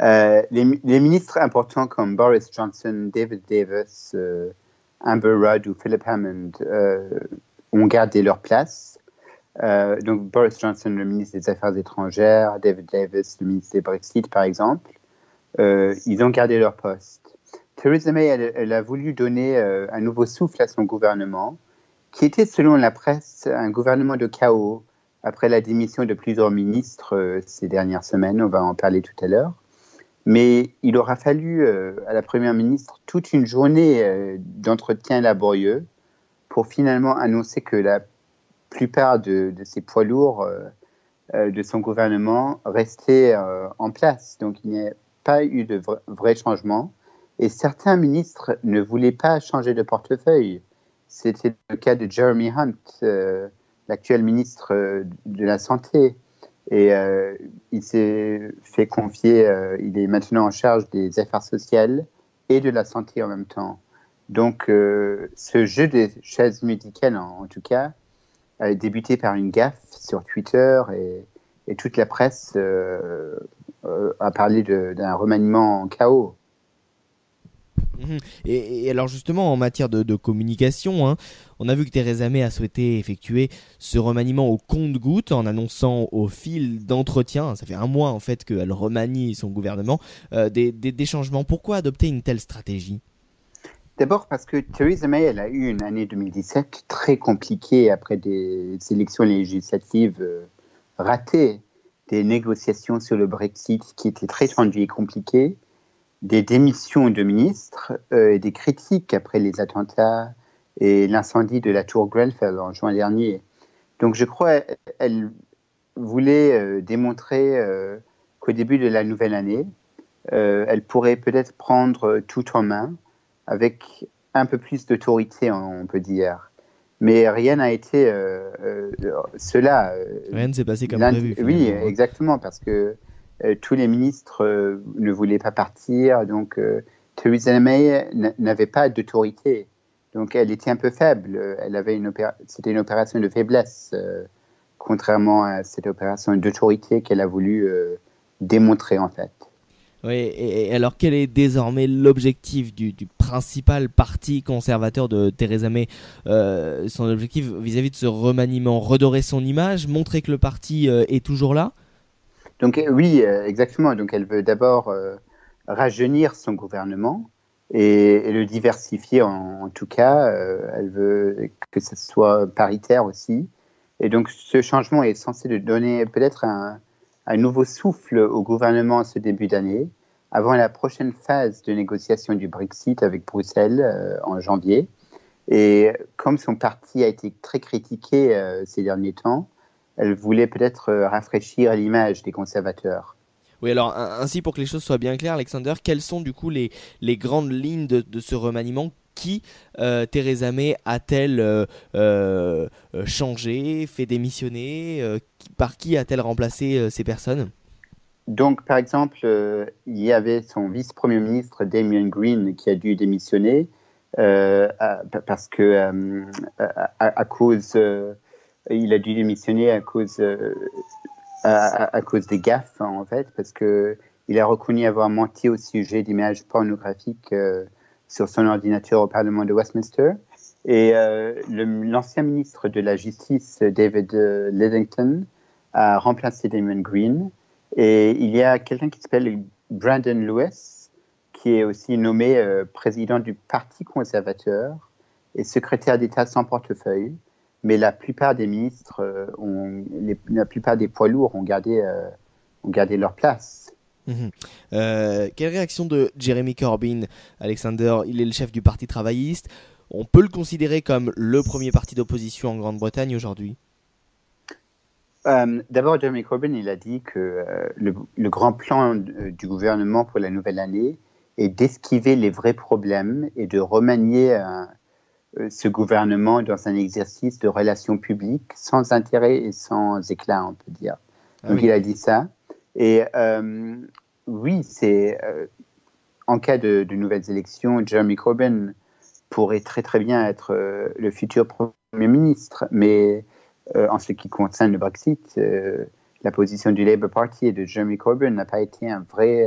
[SPEAKER 7] Euh, les, ministres importants comme Boris Johnson, David Davis, euh, Amber Rudd ou Philip Hammond euh, ont gardé leur place. donc, Boris Johnson, le ministre des Affaires étrangères, David Davis, le ministre des Brexit, par exemple, ils ont gardé leur poste. Theresa May, elle a voulu donner un nouveau souffle à son gouvernement, qui était, selon la presse, un gouvernement de chaos après la démission de plusieurs ministres euh, ces dernières semaines, on va en parler tout à l'heure. Mais il aura fallu euh, à la Première ministre toute une journée euh, d'entretien laborieux pour finalement annoncer que la plupart de, ces poids lourds de son gouvernement restaient en place. Donc il n'y a pas eu de vrai changement. Et certains ministres ne voulaient pas changer de portefeuille. C'était le cas de Jeremy Hunt l'actuel ministre euh, de la Santé. Et euh, il s'est fait confier, euh, il est maintenant en charge des affaires sociales et de la santé en même temps. Donc, ce jeu des chaises médicales, en, tout cas, a débuté par une gaffe sur Twitter et, toute la presse a parlé d'un remaniement en chaos.
[SPEAKER 2] Mhm. Et, alors justement en matière de, communication, hein, on a vu que Theresa May a souhaité effectuer ce remaniement au compte-goutte en annonçant au fil d'entretien, ça fait un mois en fait qu'elle remanie son gouvernement, euh, des, changements. Pourquoi adopter une telle stratégie?
[SPEAKER 7] D'abord parce que Theresa May, elle a eu une année 2017 très compliquée après des élections législatives euh, ratées, des négociations sur le Brexit qui étaient très tendues et compliquées des démissions de ministres euh, et des critiques après les attentats et l'incendie de la tour Grenfell en juin dernier. Donc je crois qu'elle voulait euh, démontrer euh, qu'au début de la nouvelle année, elle pourrait peut-être prendre tout en main avec un peu plus d'autorité, on peut dire. Mais rien n'a été cela.
[SPEAKER 2] rien ne s'est passé comme prévu.
[SPEAKER 7] Oui, exactement, parce que euh, tous les ministres euh, ne voulaient pas partir, donc euh, Theresa May n'avait pas d'autorité. Donc elle était un peu faible. Elle avait une c'était une opération de faiblesse, contrairement à cette opération d'autorité qu'elle a voulu démontrer en fait.
[SPEAKER 2] Oui, et, alors quel est désormais l'objectif du, principal parti conservateur de Theresa May? Son objectif vis-à-vis -vis de ce remaniement, redorer son image, montrer que le parti est toujours là?
[SPEAKER 7] Donc euh, oui, euh, exactement. Donc elle veut d'abord euh, rajeunir son gouvernement et, le diversifier en, tout cas. elle veut que ce soit paritaire aussi. Et donc ce changement est censé donner peut-être un, nouveau souffle au gouvernement ce début d'année, avant la prochaine phase de négociation du Brexit avec Bruxelles en janvier. Et comme son parti a été très critiqué ces derniers temps, elle voulait peut-être euh, rafraîchir l'image des conservateurs.
[SPEAKER 2] Oui, alors ainsi pour que les choses soient bien claires, Alexander, quelles sont du coup les, les grandes lignes de, ce remaniement Qui euh, Theresa May a-t-elle euh, changé, fait démissionner Par qui a-t-elle remplacé ces personnes?
[SPEAKER 7] Donc, par exemple, il y avait son vice-premier ministre Damien Green qui a dû démissionner parce que à, cause il a dû démissionner à cause, euh, à, cause des gaffes, en fait, parce que il a reconnu avoir menti au sujet d'images pornographiques euh, sur son ordinateur au Parlement de Westminster. Et euh, l'ancien ministre de la Justice, David Lidington, a remplacé Damon Green. Et il y a quelqu'un qui s'appelle Brandon Lewis, qui est aussi nommé président du Parti conservateur et secrétaire d'État sans portefeuille. Mais la plupart des ministres, ont, la plupart des poids lourds ont gardé, ont gardé leur place.
[SPEAKER 2] Mhm. quelle réaction de Jeremy Corbyn, Alexander Il est le chef du Parti travailliste. On peut le considérer comme le premier parti d'opposition en Grande-Bretagne aujourd'hui?
[SPEAKER 7] Euh, D'abord, Jeremy Corbyn, il a dit que euh, le, grand plan euh, du gouvernement pour la nouvelle année est d'esquiver les vrais problèmes et de remanier ce gouvernement dans un exercice de relations publiques sans intérêt et sans éclat, on peut dire. Ah Donc il a dit ça. Et oui, c'est en cas de, de, nouvelles élections, Jeremy Corbyn pourrait très très bien être le futur Premier ministre, mais euh, en ce qui concerne le Brexit, euh, la position du Labour Party et de Jeremy Corbyn n'a pas été un vrai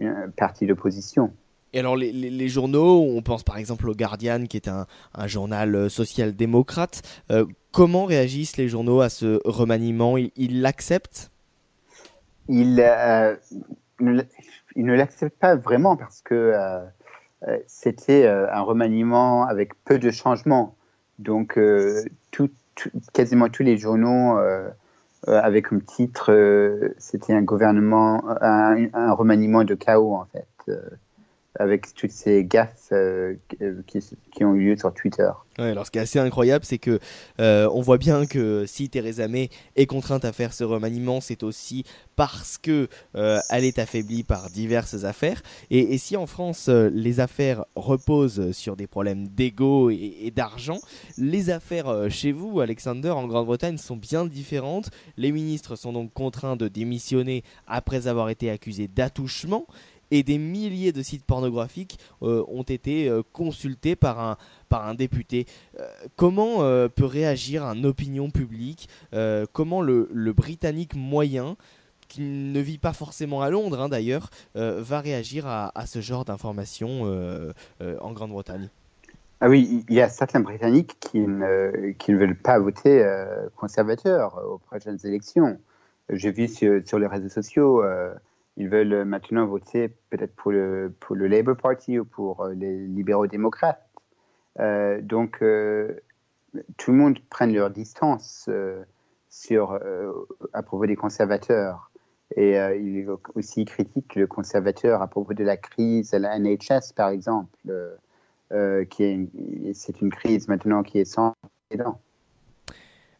[SPEAKER 7] euh, parti d'opposition.
[SPEAKER 2] Et alors les, journaux, on pense par exemple au Guardian qui est un, journal social-démocrate. comment réagissent les journaux à ce remaniement? Ils l'acceptent?
[SPEAKER 7] Ils, ne l'acceptent pas vraiment parce que c'était un remaniement avec peu de changements. Donc quasiment tous les journaux euh, euh, avec comme titre euh, c'était un gouvernement, un, remaniement de chaos en fait avec toutes ces gaffes euh, euh, qui, ont eu lieu sur Twitter.
[SPEAKER 2] Ouais, alors ce qui est assez incroyable, c'est que euh, on voit bien que si Theresa May est contrainte à faire ce remaniement, c'est aussi parce que elle est affaiblie par diverses affaires. Et, si en France les affaires reposent sur des problèmes d'ego et, et d'argent, les affaires chez vous, Alexander, en Grande-Bretagne, sont bien différentes. Les ministres sont donc contraints de démissionner après avoir été accusés d'attouchement et des milliers de sites pornographiques euh, ont été euh, consultés par un, par un député. Euh, comment peut réagir un opinion publique Comment le, le, Britannique moyen qui ne vit pas forcément à Londres hein, d'ailleurs, va réagir à, à ce genre d'informations en Grande-Bretagne?
[SPEAKER 7] Ah oui, il y a certains Britanniques qui ne, qui ne veulent pas voter conservateur aux prochaines élections. J'ai vu sur, sur, les réseaux sociaux ils veulent maintenant voter peut-être pour le, pour le Labour Party ou pour euh, les libéraux démocrates. Euh, donc, euh, tout le monde prend leur distance sur, à propos des conservateurs. Et il aussi critique le conservateur à propos de la crise à la NHS, par exemple, qui est c'est une crise maintenant qui est sans précédent.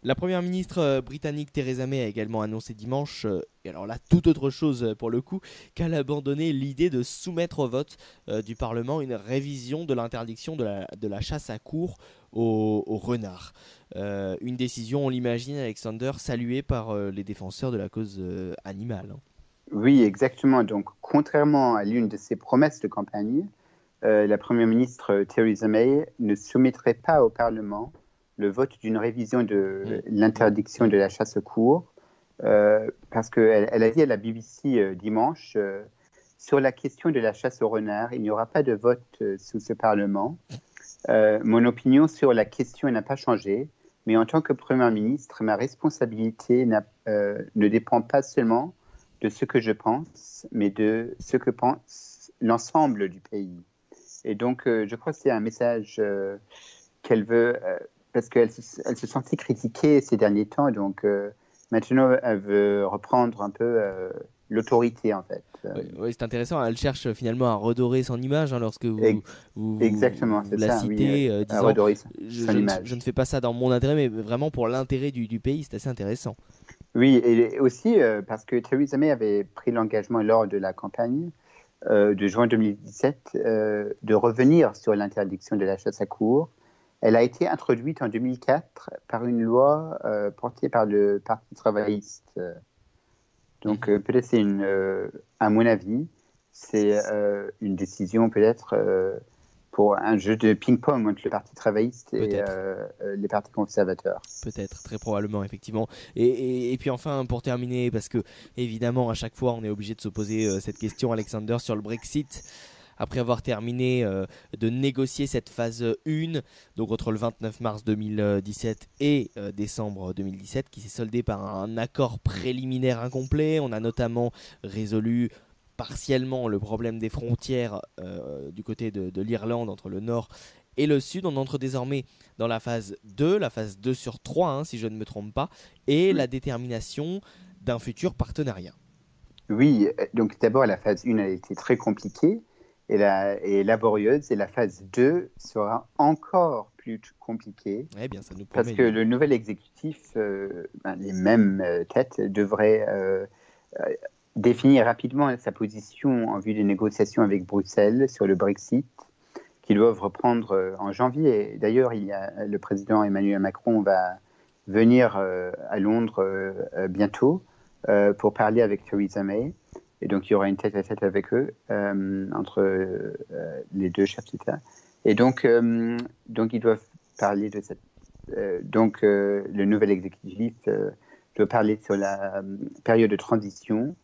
[SPEAKER 2] La première ministre euh, britannique Theresa May a également annoncé dimanche, euh, et alors là tout autre chose euh, pour le coup, qu'elle abandonnait l'idée de soumettre au vote du Parlement une révision de l'interdiction de la, chasse à cours aux, renards. une décision, on l'imagine, Alexander, saluée par les défenseurs de la cause animale. Hein.
[SPEAKER 7] Oui, exactement. Donc, contrairement à l'une de ses promesses de campagne, la première ministre Theresa May ne soumettrait pas au Parlement le vote d'une révision de l'interdiction de la chasse court, euh, parce qu'elle elle a dit à la BBC euh, dimanche, euh, sur la question de la chasse au renard, il n'y aura pas de vote sous ce Parlement. mon opinion sur la question n'a pas changé, mais en tant que Premier ministre, ma responsabilité ne dépend pas seulement de ce que je pense, mais de ce que pense l'ensemble du pays. Et donc, je crois que c'est un message qu'elle veut parce qu'elle se, elle se sentait critiquée ces derniers temps, donc euh, maintenant elle veut reprendre un peu euh, l'autorité en fait.
[SPEAKER 2] Oui, c'est intéressant. Elle cherche finalement à redorer son image hein, lorsque vous, vous,
[SPEAKER 7] Exactement,
[SPEAKER 2] la ça, citez,
[SPEAKER 7] euh, disant,
[SPEAKER 2] je, je, ne fais pas ça dans mon intérêt, mais vraiment pour l'intérêt du, du, pays. C'est assez intéressant.
[SPEAKER 7] Oui, et aussi parce que Theresa May avait pris l'engagement lors de la campagne de juin 2017 de revenir sur l'interdiction de la chasse à cours elle a été introduite en 2004 par une loi euh, portée par le Parti travailliste. Donc euh, peut-être c'est une, euh, à mon avis, c'est une décision peut-être pour un jeu de ping-pong entre le Parti travailliste et les partis conservateurs.
[SPEAKER 2] Peut-être, très probablement, effectivement. Et, et, puis enfin, pour terminer, parce que évidemment, à chaque fois, on est obligé de se poser cette question, Alexander, sur le Brexit après avoir terminé euh, de négocier cette phase 1, donc entre le 29 mars 2017 et euh, décembre 2017, qui s'est soldé par un accord préliminaire incomplet. On a notamment résolu partiellement le problème des frontières euh, du côté de, l'Irlande entre le nord et le Sud. On entre désormais dans la phase 2, la phase 2 sur 3, hein, si je ne me trompe pas, et la détermination d'un futur partenariat.
[SPEAKER 7] Oui, donc d'abord la phase 1 a été très compliquée et, la, et laborieuse, et la phase 2 sera encore plus compliquée.
[SPEAKER 2] Eh bien, ça nous
[SPEAKER 7] parce que le nouvel exécutif, euh, ben, les mêmes euh, têtes, devrait euh, définir rapidement sa position en vue des négociations avec Bruxelles sur le Brexit, qui doivent reprendre en janvier. D'ailleurs, il y a le président Emmanuel Macron va venir à Londres bientôt pour parler avec Theresa May. Et donc, il y aura une tête à tête avec eux, entre les deux chefs d'État. Et donc, donc, ils doivent parler de cette. donc, le nouvel exécutif doit parler sur la période de transition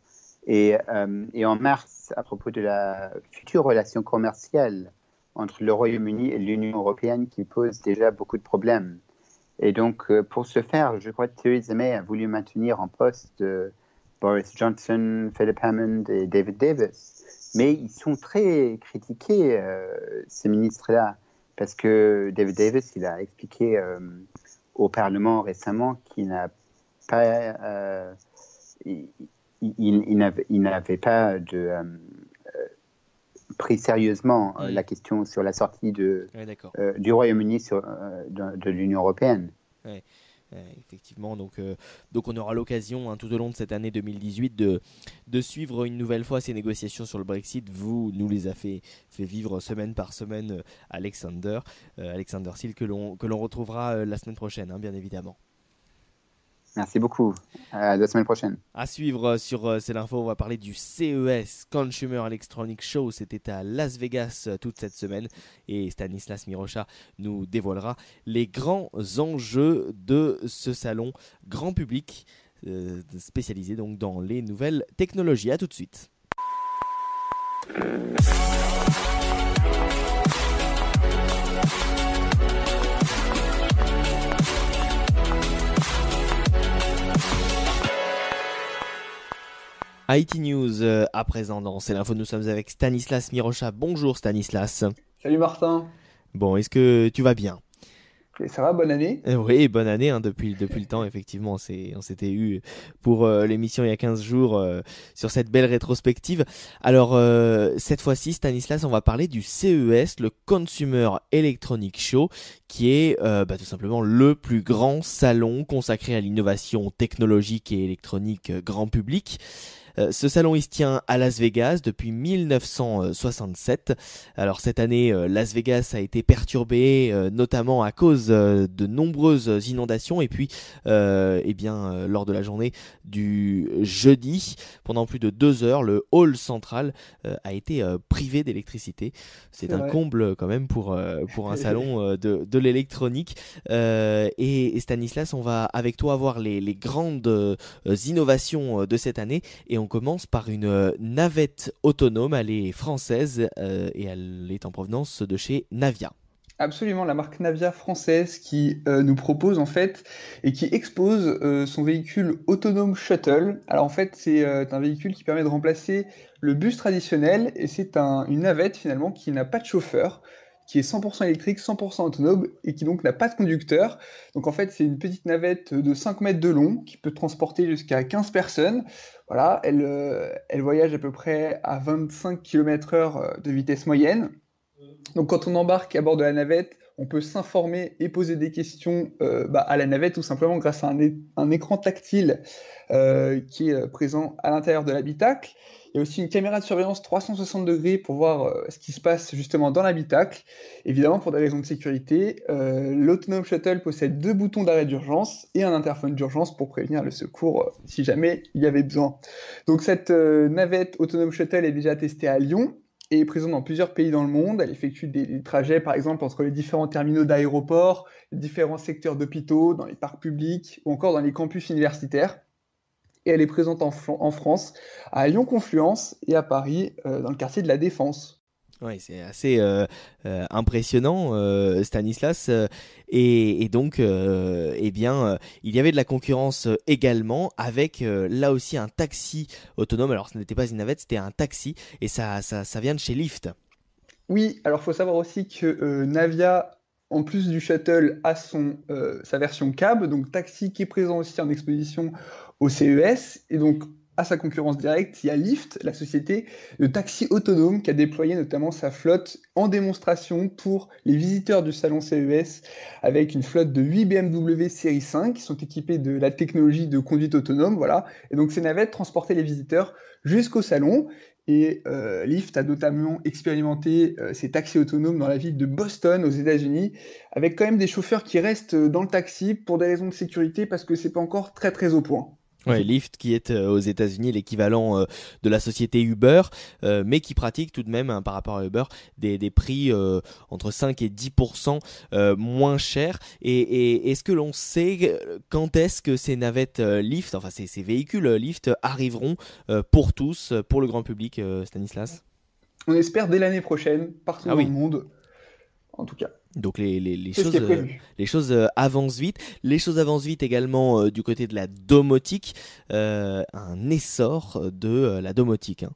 [SPEAKER 7] et, euh, en mars, à propos de la future relation commerciale entre le Royaume-Uni et l'Union européenne qui pose déjà beaucoup de problèmes. Et donc, euh, pour ce faire, je crois que Theresa May a voulu maintenir en poste euh, Boris Johnson, Philip Hammond et David Davis. Mais ils sont très critiqués, ces ministres-là, parce que David Davis, il a expliqué au Parlement récemment qu'il n'a pas il, n'avait pas de, euh, euh, pris sérieusement euh, la question sur la sortie de, du Royaume-Uni de, de l'Union européenne.
[SPEAKER 2] Effectivement, donc, donc on aura l'occasion hein, tout au long de cette année 2018 de, de suivre une nouvelle fois ces négociations sur le Brexit. Vous nous les a fait, vivre semaine par semaine Alexander, Alexander Seal que l'on retrouvera la semaine prochaine, hein, bien évidemment.
[SPEAKER 7] Merci beaucoup. À la semaine prochaine.
[SPEAKER 2] À suivre euh, sur euh, C'est l'info, on va parler du CES Consumer Electronic Show. C'était à Las Vegas euh, toute cette semaine et Stanislas Mirocha nous dévoilera les grands enjeux de ce salon grand public spécialisé donc dans les nouvelles technologies. À tout de suite. IT News euh, à présent dans C'est l'info. Nous sommes avec Stanislas Mirocha. Bonjour Stanislas.
[SPEAKER 8] Salut Martin.
[SPEAKER 2] Bon, est-ce que tu vas bien?
[SPEAKER 8] Ça va, bonne année?
[SPEAKER 2] Euh, Oui, bonne année hein, depuis, depuis le temps, effectivement. On s'était eu pour euh, l'émission il y a 15 jours sur cette belle rétrospective. Alors, cette fois-ci, Stanislas, on va parler du CES, le Consumer Electronic Show, qui est bah, tout simplement le plus grand salon consacré à l'innovation technologique et électronique grand public. Euh, ce salon il se tient à Las Vegas depuis 1967. Alors cette année, euh, Las Vegas a été perturbé euh, notamment à cause de nombreuses inondations et puis eh bien lors de la journée du jeudi, pendant plus de deux heures, le hall central a été privé d'électricité. C'est un comble quand même pour pour un salon de, de l'électronique. Et, Stanislas, on va avec toi voir les, grandes innovations de cette année et on commence par une euh, navette autonome. Elle est française euh, et elle est en provenance de chez Navia.
[SPEAKER 8] Absolument, la marque Navia française qui euh, nous propose en fait et qui expose son véhicule autonome shuttle. Alors en fait, c'est un véhicule qui permet de remplacer le bus traditionnel et c'est une navette finalement qui n'a pas de chauffeur qui est 100% électrique, 100% autonome et qui donc n'a pas de conducteur. Donc en fait, c'est une petite navette de 5 mètres de long qui peut transporter jusqu'à 15 personnes. Voilà, elle, euh, elle voyage à peu près à 25 km/h euh, de vitesse moyenne. Donc quand on embarque à bord de la navette, on peut s'informer et poser des questions euh, bah, à la navette tout simplement grâce à un, un écran tactile qui est présent à l'intérieur de l'habitacle. Il y a aussi une caméra de surveillance 360 degrés pour voir euh, ce qui se passe justement dans l'habitacle. Évidemment, pour des raisons de sécurité, euh, l'autonome shuttle possède deux boutons d'arrêt d'urgence et un interphone d'urgence pour prévenir le secours euh, si jamais il y avait besoin. Donc cette navette autonome shuttle est déjà testée à Lyon et est présente dans plusieurs pays dans le monde. Elle effectue des trajets, par exemple, entre les différents terminaux d'aéroports, différents secteurs d'hôpitaux, dans les parcs publics ou encore dans les campus universitaires et elle est présente en, en France, à Lyon-Confluence et à Paris, euh, dans le quartier de la Défense.
[SPEAKER 2] Oui, c'est assez euh, euh, impressionnant, Stanislas. Et, donc, eh bien, il y avait de la concurrence également avec là aussi un taxi autonome. Alors, ce n'était pas une navette, c'était un taxi et ça, ça, ça vient de chez Lyft.
[SPEAKER 8] Oui, alors il faut savoir aussi que Navia en plus du shuttle, a son, sa version cab, donc taxi qui est présent aussi en exposition au CES. Et donc, à sa concurrence directe, il y a Lyft, la société de taxi autonome qui a déployé notamment sa flotte en démonstration pour les visiteurs du salon CES avec une flotte de 8 BMW série 5 qui sont équipés de la technologie de conduite autonome. Voilà. Et donc ces navettes transportaient les visiteurs jusqu'au salon. Et euh, Lyft a notamment expérimenté euh, ces taxis autonomes dans la ville de Boston aux États-Unis, avec quand même des chauffeurs qui restent dans le taxi pour des raisons de sécurité parce que c'est pas encore très très au point.
[SPEAKER 2] Ouais, Lyft qui est euh, aux États-Unis l'équivalent euh, de la société Uber, euh, mais qui pratique tout de même hein, par rapport à Uber des, des prix entre 5 et 10% moins chers. Et, et est-ce que l'on sait quand est-ce que ces navettes Lyft, enfin ces, ces véhicules Lyft arriveront pour tous, pour le grand public, Stanislas?
[SPEAKER 8] On espère dès l'année prochaine, partout ah dans le monde, en tout cas.
[SPEAKER 2] Donc les, les, les choses, euh, les choses euh, avancent vite. Les choses avancent vite également euh, du côté de la domotique, un essor de la domotique. Hein.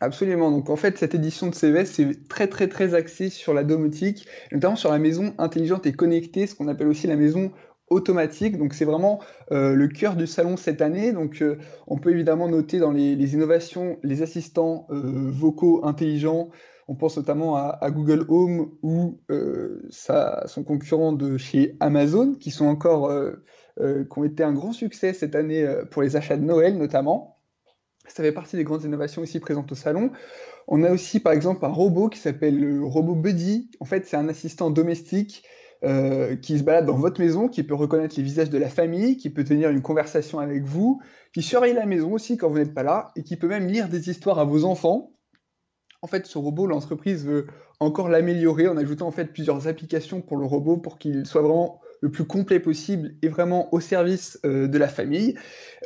[SPEAKER 8] Absolument. Donc en fait, cette édition de CES, c'est très très très axé sur la domotique, notamment sur la maison intelligente et connectée, ce qu'on appelle aussi la maison automatique. Donc c'est vraiment le cœur du salon cette année. Donc on peut évidemment noter dans les, les innovations les assistants vocaux intelligents, on pense notamment à, Google Home ou euh, son concurrent de chez Amazon, qui sont encore euh, euh, qui ont été un grand succès cette année pour les achats de Noël notamment. Ça fait partie des grandes innovations ici présentes au salon. On a aussi par exemple un robot qui s'appelle le robot Buddy. En fait, c'est un assistant domestique qui se balade dans votre maison, qui peut reconnaître les visages de la famille, qui peut tenir une conversation avec vous, qui surveille la maison aussi quand vous n'êtes pas là, et qui peut même lire des histoires à vos enfants. En fait, ce robot, l'entreprise veut encore l'améliorer en ajoutant en fait plusieurs applications pour le robot pour qu'il soit vraiment le plus complet possible et vraiment au service euh, de la famille.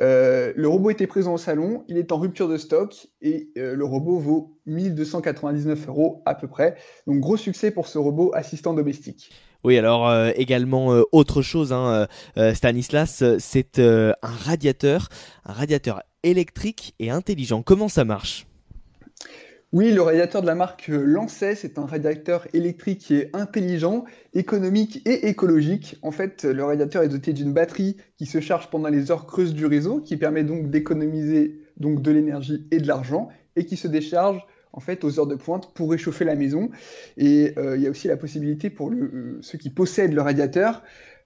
[SPEAKER 8] Euh, le robot était présent au salon, il est en rupture de stock et euh, le robot vaut 1299 euros à peu près. Donc gros succès pour ce robot assistant domestique.
[SPEAKER 2] Oui, alors également autre chose, hein, Stanislas, c'est un radiateur, un radiateur électrique et intelligent. Comment ça marche?
[SPEAKER 8] Oui, le radiateur de la marque Lancet, c'est un radiateur électrique qui est intelligent, économique et écologique. En fait, le radiateur est doté d'une batterie qui se charge pendant les heures creuses du réseau, qui permet donc d'économiser de l'énergie et de l'argent, et qui se décharge en fait aux heures de pointe pour réchauffer la maison. Et euh, il y a aussi la possibilité pour ceux qui possèdent le radiateur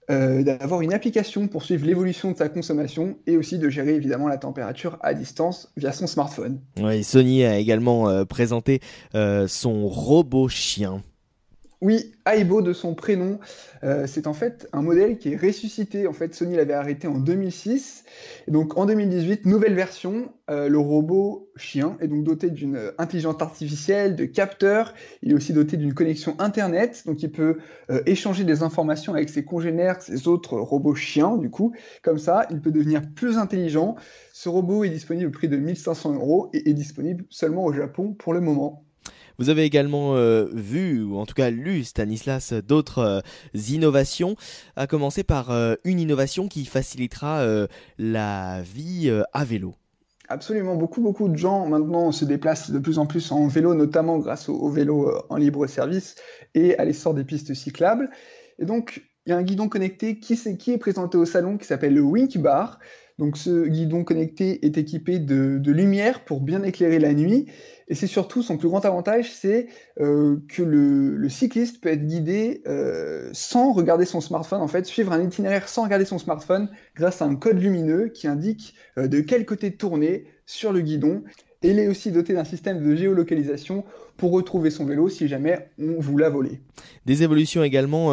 [SPEAKER 8] euh, d'avoir une application pour suivre l'évolution de sa consommation et aussi de gérer évidemment la température à distance via son smartphone.
[SPEAKER 2] Oui, Sony a également euh, présenté euh, son robot chien.
[SPEAKER 8] Oui, Aibo de son prénom, euh, c'est en fait un modèle qui est ressuscité. En fait, Sony l'avait arrêté en 2006. Et donc en 2018, nouvelle version, euh, le robot chien est donc doté d'une intelligence artificielle, de capteurs. Il est aussi doté d'une connexion Internet, donc il peut euh, échanger des informations avec ses congénères, ses autres robots chiens. Du coup, comme ça, il peut devenir plus intelligent. Ce robot est disponible au prix de 1500 euros et est disponible seulement au Japon pour le moment.
[SPEAKER 2] Vous avez également euh, vu, ou en tout cas lu, Stanislas, d'autres euh, innovations, à commencer par euh, une innovation qui facilitera la vie à vélo.
[SPEAKER 8] Absolument, beaucoup, beaucoup de gens maintenant se déplacent de plus en plus en vélo, notamment grâce au, vélo en libre service et à l'essor des pistes cyclables. Et donc, il y a un guidon connecté qui, est, qui est présenté au salon qui s'appelle le Wink Bar. Donc ce guidon connecté est équipé de, lumière pour bien éclairer la nuit et c'est surtout son plus grand avantage, c'est euh, que le, cycliste peut être guidé euh, sans regarder son smartphone, en fait, suivre un itinéraire sans regarder son smartphone grâce à un code lumineux qui indique euh, de quel côté tourner sur le guidon. Et il est aussi doté d'un système de géolocalisation pour retrouver son vélo si jamais on vous l'a volé.
[SPEAKER 2] Des évolutions également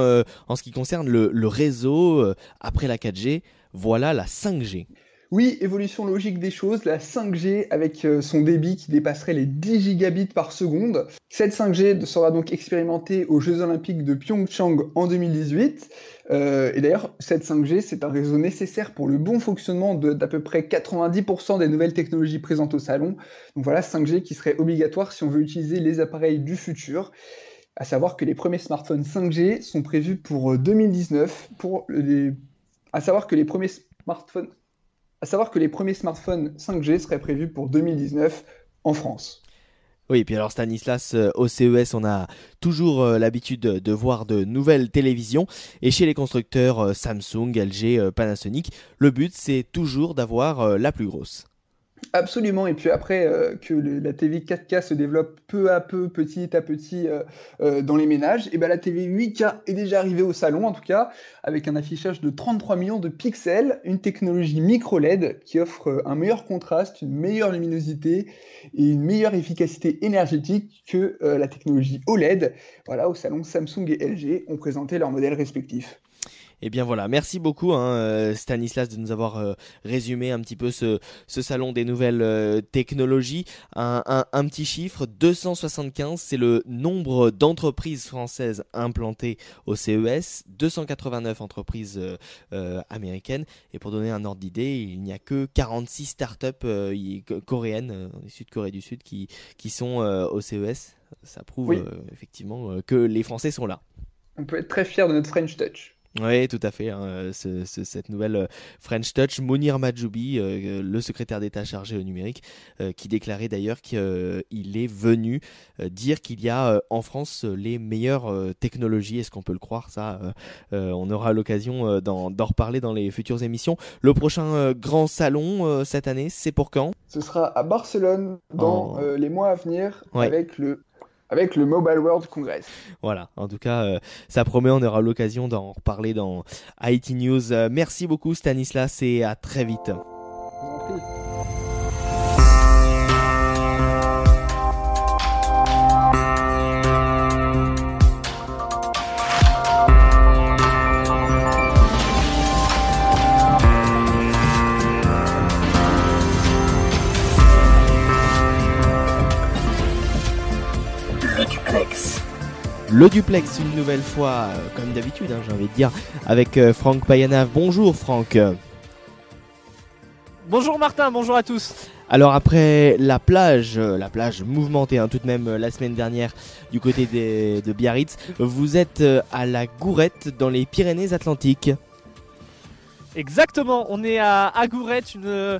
[SPEAKER 2] en ce qui concerne le, le réseau après la 4G. Voilà la 5G.
[SPEAKER 8] Oui, évolution logique des choses, la 5G avec euh, son débit qui dépasserait les 10 gigabits par seconde. Cette 5G sera donc expérimentée aux Jeux Olympiques de Pyeongchang en 2018. Euh, et d'ailleurs, cette 5G, c'est un réseau nécessaire pour le bon fonctionnement d'à peu près 90% des nouvelles technologies présentes au salon. Donc voilà, 5G qui serait obligatoire si on veut utiliser les appareils du futur. À savoir que les premiers smartphones 5G sont prévus pour 2019. Euh, pour les... À savoir que les premiers smartphones à savoir que les premiers smartphones 5G seraient prévus pour 2019 en France.
[SPEAKER 2] Oui, et puis alors Stanislas, euh, au CES, on a toujours euh, l'habitude de, voir de nouvelles télévisions. Et chez les constructeurs euh, Samsung, LG, euh, Panasonic, le but c'est toujours d'avoir euh, la plus grosse.
[SPEAKER 8] Absolument. Et puis après euh, que la TV 4K se développe peu à peu, petit à petit euh, euh, dans les ménages, et ben la TV 8K est déjà arrivée au salon, en tout cas, avec un affichage de 33 millions de pixels, une technologie micro LED qui offre un meilleur contraste, une meilleure luminosité et une meilleure efficacité énergétique que la technologie OLED. Voilà, au salon Samsung et LG ont présenté leurs modèles respectifs.
[SPEAKER 2] Et bien voilà, merci beaucoup hein, euh, Stanislas de nous avoir euh, résumé un petit peu ce, ce salon des nouvelles euh, technologies. Un, un- un petit chiffre, 275, c'est le nombre d'entreprises françaises implantées au CES, 289 entreprises euh, américaines. Et pour donner un ordre d'idée, il n'y a que 46 startups coréennes, Sud-Corée du Sud, qui, qui sont au CES. Ça prouve
[SPEAKER 8] Oui.
[SPEAKER 2] effectivement que les Français sont là.
[SPEAKER 8] On peut être très fier de notre French Touch.
[SPEAKER 2] Oui, tout à fait. hein, euh, ce- ce- cette nouvelle euh, French Touch, Mounir Majoubi, euh, le secrétaire d'État chargé au numérique, euh, qui déclarait d'ailleurs qu'il est venu dire qu'il y a en France les meilleures technologies. Est-ce qu'on peut le croire Ça, euh, on aura l'occasion d'en reparler dans les futures émissions. Le prochain grand salon cette année, c'est pour quand?
[SPEAKER 8] Ce sera à Barcelone dans
[SPEAKER 2] Oh.
[SPEAKER 8] les mois à venir
[SPEAKER 2] Ouais.
[SPEAKER 8] avec le avec le Mobile World Congress.
[SPEAKER 2] Voilà, en tout cas, euh, ça promet, on aura l'occasion d'en reparler dans IT News. Euh, merci beaucoup Stanislas et à très vite. Le duplex une nouvelle fois, euh, comme d'habitude, hein, j'ai envie de dire, avec euh, Franck Payanav. Bonjour Franck.
[SPEAKER 9] Bonjour Martin, bonjour à tous.
[SPEAKER 2] Alors après la plage, euh, la plage mouvementée hein, tout de même euh, la semaine dernière du côté des- de Biarritz, vous êtes euh, à la Gourette dans les Pyrénées-Atlantiques.
[SPEAKER 9] Exactement, on est à Agourette, une euh,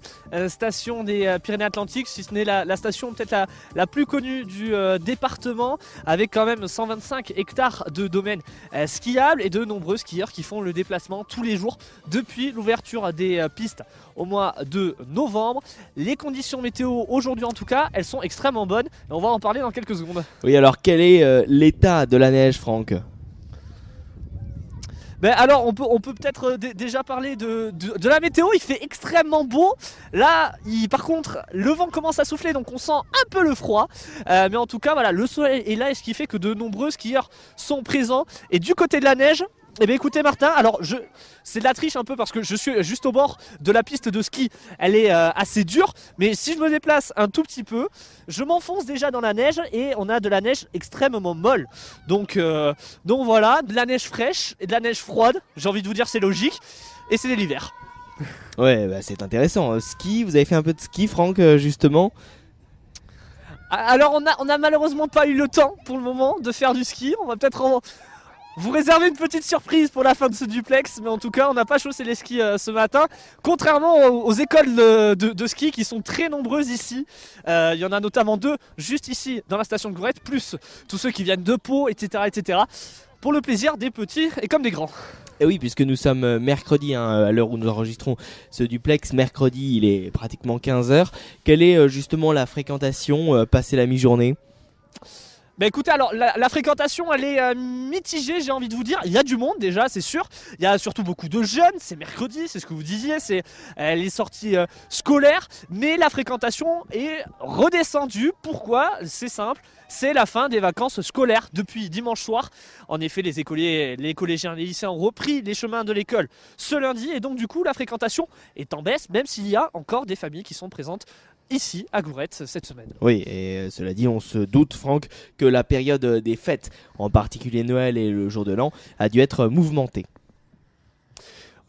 [SPEAKER 9] station des euh, Pyrénées-Atlantiques, si ce n'est la, station peut-être la, plus connue du euh, département, avec quand même 125 hectares de domaines skiables et de nombreux skieurs qui font le déplacement tous les jours depuis l'ouverture des pistes au mois de novembre. Les conditions météo aujourd'hui en tout cas, elles sont extrêmement bonnes et on va en parler dans quelques secondes.
[SPEAKER 2] Oui alors quel est l'état de la neige Franck?
[SPEAKER 9] Ben alors on peut peut-être euh, dé- déjà parler de la météo, il fait extrêmement beau. Là, il, par contre, le vent commence à souffler donc on sent un peu le froid. Euh, mais en tout cas, voilà, le soleil est là et ce qui fait que de nombreux skieurs sont présents. Et du côté de la neige, eh bien écoutez Martin, alors je c'est de la triche un peu parce que je suis juste au bord de la piste de ski. Elle est euh, assez dure, mais si je me déplace un tout petit peu, je m'enfonce déjà dans la neige et on a de la neige extrêmement molle. Donc euh, donc voilà, de la neige fraîche et de la neige froide. J'ai envie de vous dire c'est logique et c'est de l'hiver.
[SPEAKER 2] Ouais bah, c'est intéressant. Euh, Ski, vous avez fait un peu de ski Franck euh, justement?
[SPEAKER 9] Alors on a, on a malheureusement pas eu le temps pour le moment de faire du ski. On va peut-être en- vous réserver une petite surprise pour la fin de ce duplex, mais en tout cas on n'a pas chaussé les skis euh, ce matin. Contrairement aux, écoles de, ski qui sont très nombreuses ici. Euh, Il y en a notamment deux juste ici dans la station de Gourette, plus tous ceux qui viennent de Pau, etc. etc. Pour le plaisir des petits et comme des grands.
[SPEAKER 2] Et oui, puisque nous sommes euh, mercredi, hein, à l'heure où nous enregistrons ce duplex, mercredi il est pratiquement 15h. Quelle est justement la fréquentation passée la mi-journée?
[SPEAKER 9] Bah écoutez, alors la, fréquentation elle est euh, mitigée, j'ai envie de vous dire. Il y a du monde déjà, c'est sûr. Il y a surtout beaucoup de jeunes, c'est mercredi, c'est ce que vous disiez, c'est euh, les sorties euh, scolaires. Mais la fréquentation est redescendue. Pourquoi? C'est simple. C'est la fin des vacances scolaires depuis dimanche soir. En effet, les écoliers, les collégiens, les lycéens ont repris les chemins de l'école ce lundi et donc du coup la fréquentation est en baisse, même s'il y a encore des familles qui sont présentes ici à Gourette cette semaine.
[SPEAKER 2] Oui, et euh, cela dit, on se doute, Franck, que la période des fêtes, en particulier Noël et le jour de l'an, a dû être mouvementée.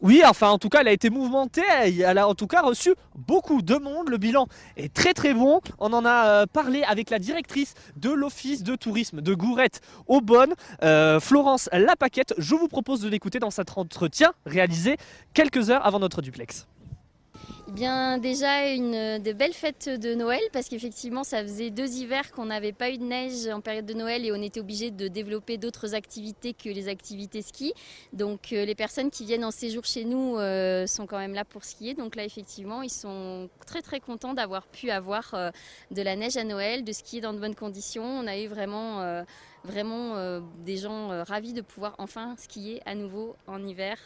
[SPEAKER 9] Oui, enfin en tout cas elle a été mouvementée, elle a en tout cas reçu beaucoup de monde, le bilan est très très bon, on en a euh, parlé avec la directrice de l'office de tourisme de Gourette Aubonne, euh, Florence Lapaquette, je vous propose de l'écouter dans cet entretien réalisé quelques heures avant notre duplex.
[SPEAKER 10] Eh bien, déjà une de belles fêtes de Noël parce qu'effectivement, ça faisait deux hivers qu'on n'avait pas eu de neige en période de Noël et on était obligé de développer d'autres activités que les activités ski. Donc, euh, les personnes qui viennent en séjour chez nous euh, sont quand même là pour skier. Donc là, effectivement, ils sont très très contents d'avoir pu avoir euh, de la neige à Noël, de skier dans de bonnes conditions. On a eu vraiment vraiment des gens ravis de pouvoir enfin skier à nouveau en hiver,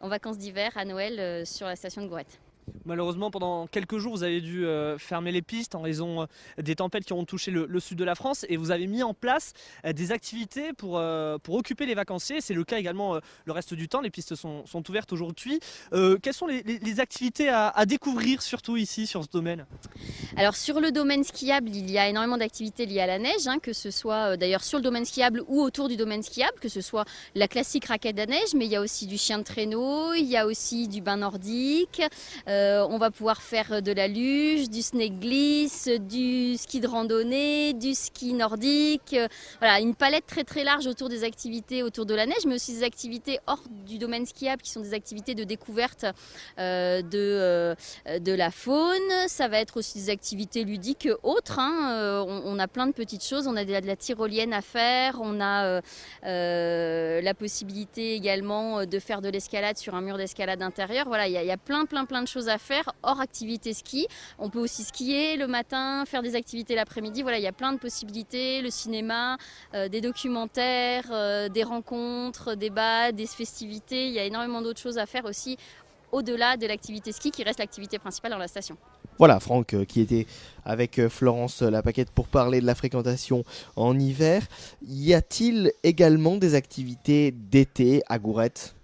[SPEAKER 10] en vacances d'hiver à Noël sur la station de Gourette.
[SPEAKER 9] Malheureusement, pendant quelques jours, vous avez dû euh, fermer les pistes en raison euh, des tempêtes qui ont touché le, sud de la France et vous avez mis en place euh, des activités pour, pour occuper les vacanciers. C'est le cas également le reste du temps. Les pistes sont, ouvertes aujourd'hui. Quelles sont les, activités à, découvrir, surtout ici, sur ce domaine?
[SPEAKER 10] Alors sur le domaine skiable, il y a énormément d'activités liées à la neige, hein, que ce soit d'ailleurs sur le domaine skiable ou autour du domaine skiable, que ce soit la classique raquette à neige, mais il y a aussi du chien de traîneau, il y a aussi du bain nordique. Euh, on va pouvoir faire de la luge, du snake glisse, du ski de randonnée, du ski nordique. Euh, Voilà, une palette très très large autour des activités autour de la neige, mais aussi des activités hors du domaine skiable qui sont des activités de découverte euh, de, euh, la faune. Ça va être aussi des activités ludiques autres. hein. Euh, on, a plein de petites choses. On a de la, de tyrolienne à faire. On a euh, euh, la possibilité également de faire de l'escalade sur un mur d'escalade intérieur. Voilà, il y a plein plein plein de choses à faire hors activité ski. On peut aussi skier le matin, faire des activités l'après-midi. Voilà, il y a plein de possibilités. Le cinéma, euh, des documentaires, euh, des rencontres, des bals, des festivités. Il y a énormément d'autres choses à faire aussi au-delà de l'activité ski qui reste l'activité principale dans la station.
[SPEAKER 2] Voilà, Franck euh, qui était avec Florence euh, Lapaquette pour parler de la fréquentation en hiver. Y a-t-il également des activités d'été à Gourette?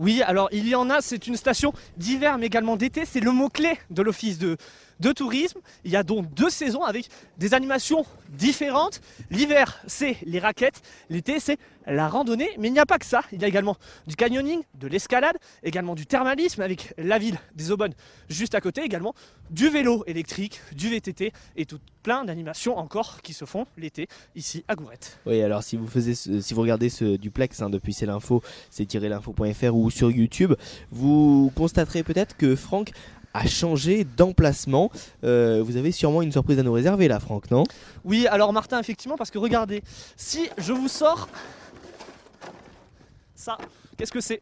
[SPEAKER 9] Oui, alors il y en a, c'est une station d'hiver mais également d'été, c'est le mot-clé de l'office de, de tourisme. Il y a donc deux saisons avec des animations différentes. L'hiver, c'est les raquettes, l'été, c'est la randonnée, mais il n'y a pas que ça. Il y a également du canyoning, de l'escalade, également du thermalisme avec la ville des Aubonnes juste à côté, également du vélo électrique, du VTT et tout plein d'animations encore qui se font l'été ici à Gourette.
[SPEAKER 2] Oui, alors si vous, faisiez si vous regardez ce duplex hein, depuis c'est l'info, c'est l'info.fr ou sur YouTube, vous constaterez peut-être que Franck a changé d'emplacement. Euh, vous avez sûrement une surprise à nous réserver là, Franck, non?
[SPEAKER 9] Oui, alors Martin, effectivement, parce que regardez, si je vous sors ça, qu'est-ce que c'est?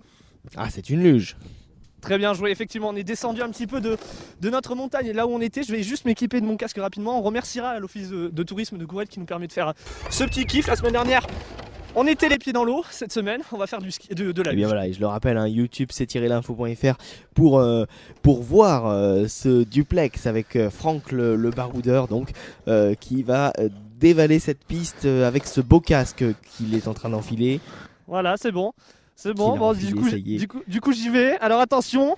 [SPEAKER 2] Ah, c'est une luge.
[SPEAKER 9] Très bien joué, effectivement, on est descendu un petit peu de, de notre montagne, là où on était. Je vais juste m'équiper de mon casque rapidement. On remerciera l'office de, de tourisme de Gourette qui nous permet de faire ce petit kiff. La semaine dernière, on était les pieds dans l'eau. Cette semaine, on va faire du ski, de, de la
[SPEAKER 2] Et Eh bien
[SPEAKER 9] luge.
[SPEAKER 2] voilà, et je le rappelle, hein, YouTube c'est l'info.fr pour, euh, pour voir euh, ce duplex avec euh, Franck le, le baroudeur donc qui va dévaler cette piste avec ce beau casque qu'il est en train d'enfiler.
[SPEAKER 9] Voilà, c'est bon. C'est bon,
[SPEAKER 2] Qu'il a
[SPEAKER 9] bon
[SPEAKER 2] enfilé,
[SPEAKER 9] du, coup,
[SPEAKER 2] ça y est.
[SPEAKER 9] du coup, du coup, j'y vais. Alors attention.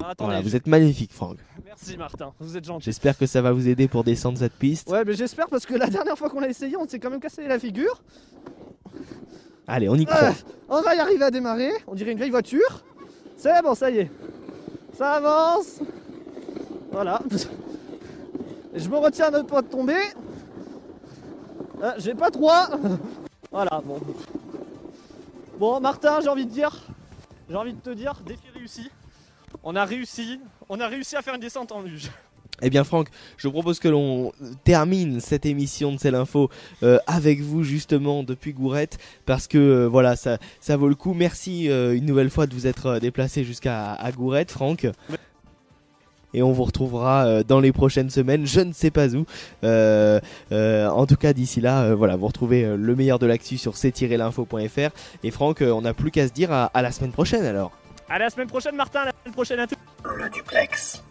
[SPEAKER 9] Attendez,
[SPEAKER 2] Voilà, vous êtes magnifique Franck.
[SPEAKER 9] Merci Martin, vous êtes gentil.
[SPEAKER 2] J'espère que ça va vous aider pour descendre cette piste.
[SPEAKER 9] Ouais, mais j'espère parce que la dernière fois qu'on l'a essayé, on s'est quand même cassé la figure.
[SPEAKER 2] Allez, on y croit.
[SPEAKER 9] Euh, on va y arriver à démarrer. On dirait une vieille voiture. C'est bon, ça y est. Ça avance. Voilà. Et je me retiens de ne pas tomber. Euh, J'ai pas trois. Voilà, bon. Bon, Martin, j'ai envie de dire. J'ai envie de te dire, défi réussi. On a réussi. On a réussi à faire une descente en luge.
[SPEAKER 2] Eh bien Franck, je propose que l'on termine cette émission de C'est l'info euh, avec vous justement depuis Gourette parce que euh, voilà ça, ça vaut le coup. Merci euh, une nouvelle fois de vous être déplacé jusqu'à Gourette Franck. Et on vous retrouvera dans les prochaines semaines, je ne sais pas où. En tout cas d'ici là, voilà, vous retrouvez le meilleur de l'actu sur c-l'info.fr. Et Franck, on n'a plus qu'à se dire à la semaine prochaine alors.
[SPEAKER 9] À la semaine prochaine, Martin. À la semaine prochaine à tous.
[SPEAKER 11] Le duplex.